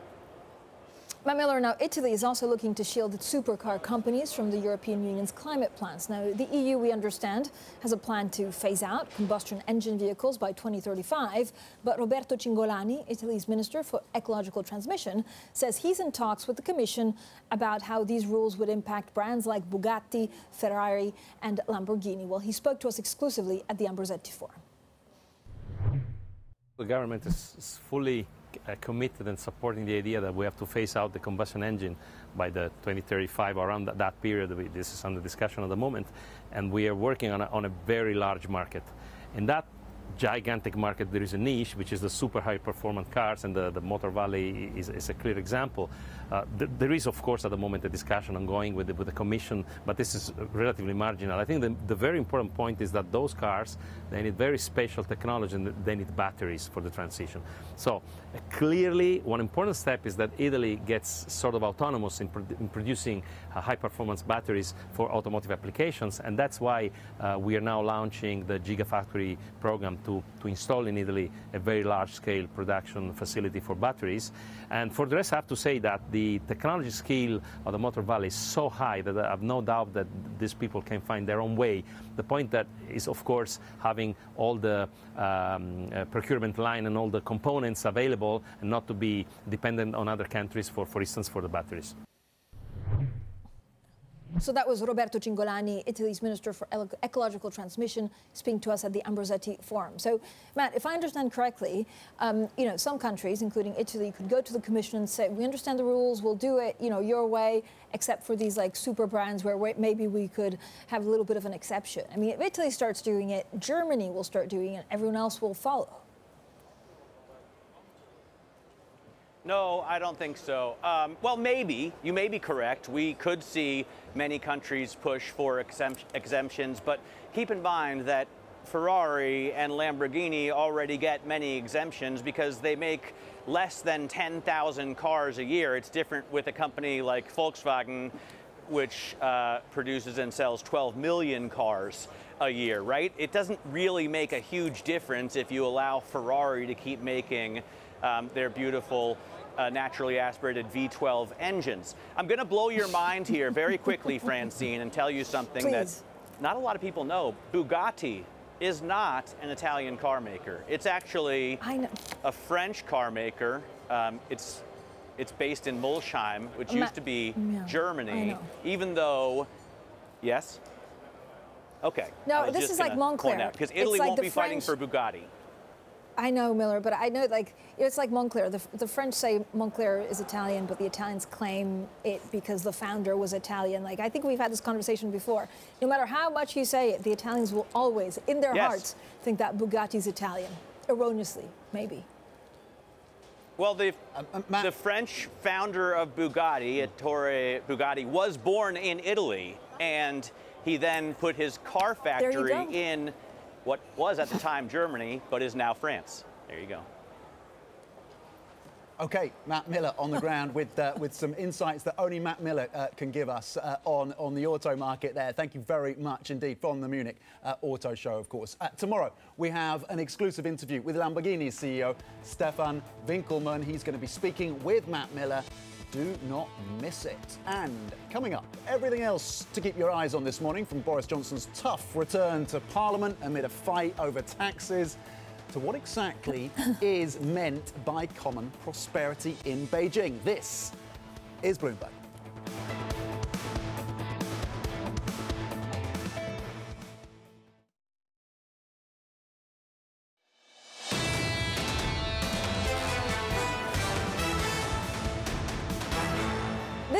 Matt Miller, now Italy is also looking to shield its supercar companies from the European Union's climate plans. Now, the EU, we understand, has a plan to phase out combustion engine vehicles by 2035, but Roberto Cingolani, Italy's Minister for Ecological Transmission, says he's in talks with the Commission about how these rules would impact brands like Bugatti, Ferrari, and Lamborghini. Well, he spoke to us exclusively at the Ambrosetti Forum. The government is fully uh, committed and supporting the idea that we have to phase out the combustion engine by the 2035 around that, that period. This is under discussion at the moment, and we are working on a, on a very large market. In that gigantic market, there is a niche, which is the super high performance cars, and the, the Motor Valley is, is a clear example. Uh, th there is, of course, at the moment a discussion ongoing with the, with the Commission, but this is relatively marginal. I think the, the very important point is that those cars, they need very special technology and they need batteries for the transition. So uh, clearly, one important step is that Italy gets sort of autonomous in, in producing uh, high-performance batteries for automotive applications, and that's why we are now launching the Gigafactory program to, to install in Italy a very large-scale production facility for batteries. And for the rest, I have to say that the technology skill of the Motor Valley is so high that I have no doubt that these people can find their own way. The point that is, of course, having all the um, uh, procurement line and all the components available and not to be dependent on other countries, for, for instance, for the batteries. So that was Roberto Cingolani, Italy's Minister for Ecological Transmission, speaking to us at the Ambrosetti Forum. So, Matt, if I understand correctly, um, you know, some countries, including Italy, could go to the Commission and say, "We understand the rules. We'll do it, you know, your way, except for these like super brands where maybe we could have a little bit of an exception." I mean, if Italy starts doing it, Germany will start doing it. Everyone else will follow. No, I don't think so. Um, well, maybe. You may be correct. We could see many countries push for exemptions, but keep in mind that Ferrari and Lamborghini already get many exemptions because they make less than 10,000 cars a year. It's different with a company like Volkswagen, which uh, produces and sells 12 million cars a year, right? It doesn't really make a huge difference if you allow Ferrari to keep making um, their beautiful uh, naturally aspirated V12 engines. I'm going to blow your mind here very quickly, Francine, and tell you something Please. that not a lot of people know. Bugatti is not an Italian car maker. It's actually a French car maker. Um, it's it's based in Molsheim, which used to be yeah, Germany, even though, yes? Okay. No, this is like Moncler. Because Italy like won't be French... fighting for Bugatti. I know Miller, but I know like it's like Moncler. The, the French say Moncler is Italian, but the Italians claim it because the founder was Italian. Like I think we've had this conversation before. No matter how much you say it, the Italians will always, in their Yes. hearts, think that Bugatti's Italian, erroneously, maybe. Well, the, uh, uh, the French founder of Bugatti, Ettore Bugatti, was born in Italy, and he then put his car factory in what was at the time Germany, but is now France. There you go. Okay, Matt Miller on the ground with uh, with some insights that only Matt Miller uh, can give us uh, on on the auto market. There, thank you very much indeed from the Munich uh, Auto Show, of course. Uh, tomorrow we have an exclusive interview with Lamborghini CEO Stefan Winkelmann. He's going to be speaking with Matt Miller. Do not miss it. And coming up, everything else to keep your eyes on this morning from Boris Johnson's tough return to Parliament amid a fight over taxes to what exactly is meant by common prosperity in Beijing. This is Bloomberg.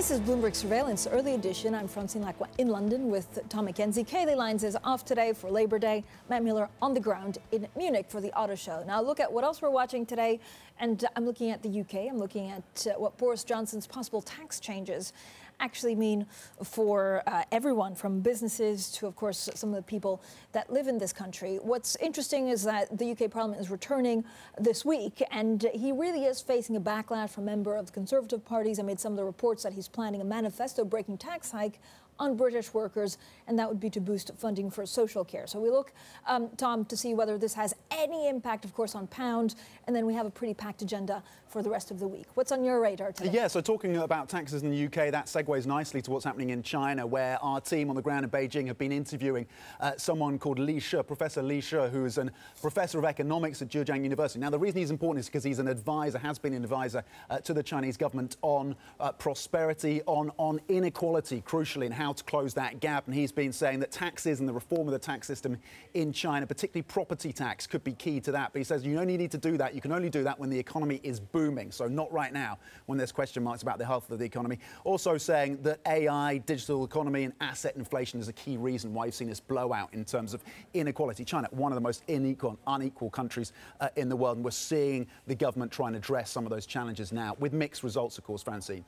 This is Bloomberg Surveillance Early Edition. I'm Francine Lacqua in London with Tom Mackenzie. Kailey Leinz is off today for Labor Day. Matt Miller on the ground in Munich for the auto show. Now, look at what else we're watching today. And I'm looking at the UK. I'm looking at uh, what Boris Johnson's possible tax changes actually mean for uh, everyone, from businesses to, of course, some of the people that live in this country. What's interesting is that the UK Parliament is returning this week, and he really is facing a backlash from member of the Conservative parties amid some of the reports that he's planning a manifesto-breaking tax hike on British workers, and that would be to boost funding for social care. So we look, um, Tom, to see whether this has any impact, of course, on pound, and then we have a pretty packed agenda for the rest of the week. What's on your radar today? Yeah, so talking about taxes in the UK, that segues nicely to what's happening in China, where our team on the ground in Beijing have been interviewing uh, someone called Li Shi, Professor Li Shi, who is a professor of economics at Zhejiang University. Now, the reason he's important is because he's an advisor, has been an advisor uh, to the Chinese government on uh, prosperity, on, on inequality, crucially, and how to close that gap. And he's been saying that taxes and the reform of the tax system in China, particularly property tax, could be key to that. But he says you only need to do that. You can only do that when the economy is booming. So not right now when there's question marks about the health of the economy. Also saying that AI, digital economy, and asset inflation is a key reason why you've seen this blowout in terms of inequality. China, one of the most unequal, unequal countries uh, in the world, and we're seeing the government try and address some of those challenges now, with mixed results, of course, Francine.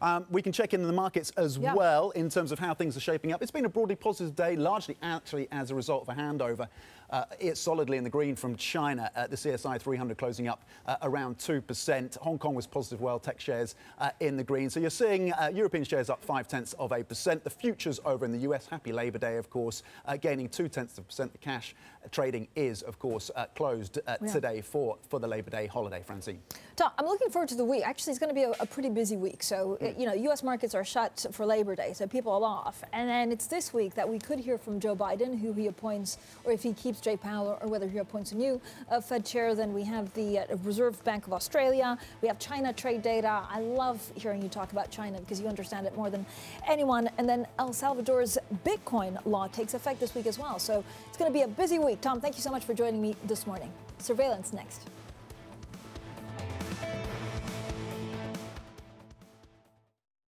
Um, we can check in the markets as Yeah. well in terms of how things are shaping up. It's been a broadly positive day, largely actually as a result of a handover. Uh, it's solidly in the green from China. Uh, the CSI 300 closing up uh, around 2%. Hong Kong was positive, well, tech shares uh, in the green. So you're seeing uh, European shares up 5 tenths of a percent. The futures over in the US, happy Labor Day, of course, uh, gaining 2 tenths of a percent. The cash trading is, of course, uh, closed uh, Yeah. today for, for the Labor Day holiday, Francine. Tom, I'm looking forward to the week. Actually, it's going to be a, a pretty busy week. So, uh, you know, U.S. markets are shut for Labor Day, so people are off. And then it's this week that we could hear from Joe Biden, who he appoints, or if he keeps Jay Powell, or whether he appoints a new uh, Fed chair. Then we have the uh, Reserve Bank of Australia. We have China trade data. I love hearing you talk about China because you understand it more than anyone. And then El Salvador's Bitcoin law takes effect this week as well. So it's going to be a busy week. Tom, thank you so much for joining me this morning. Surveillance next.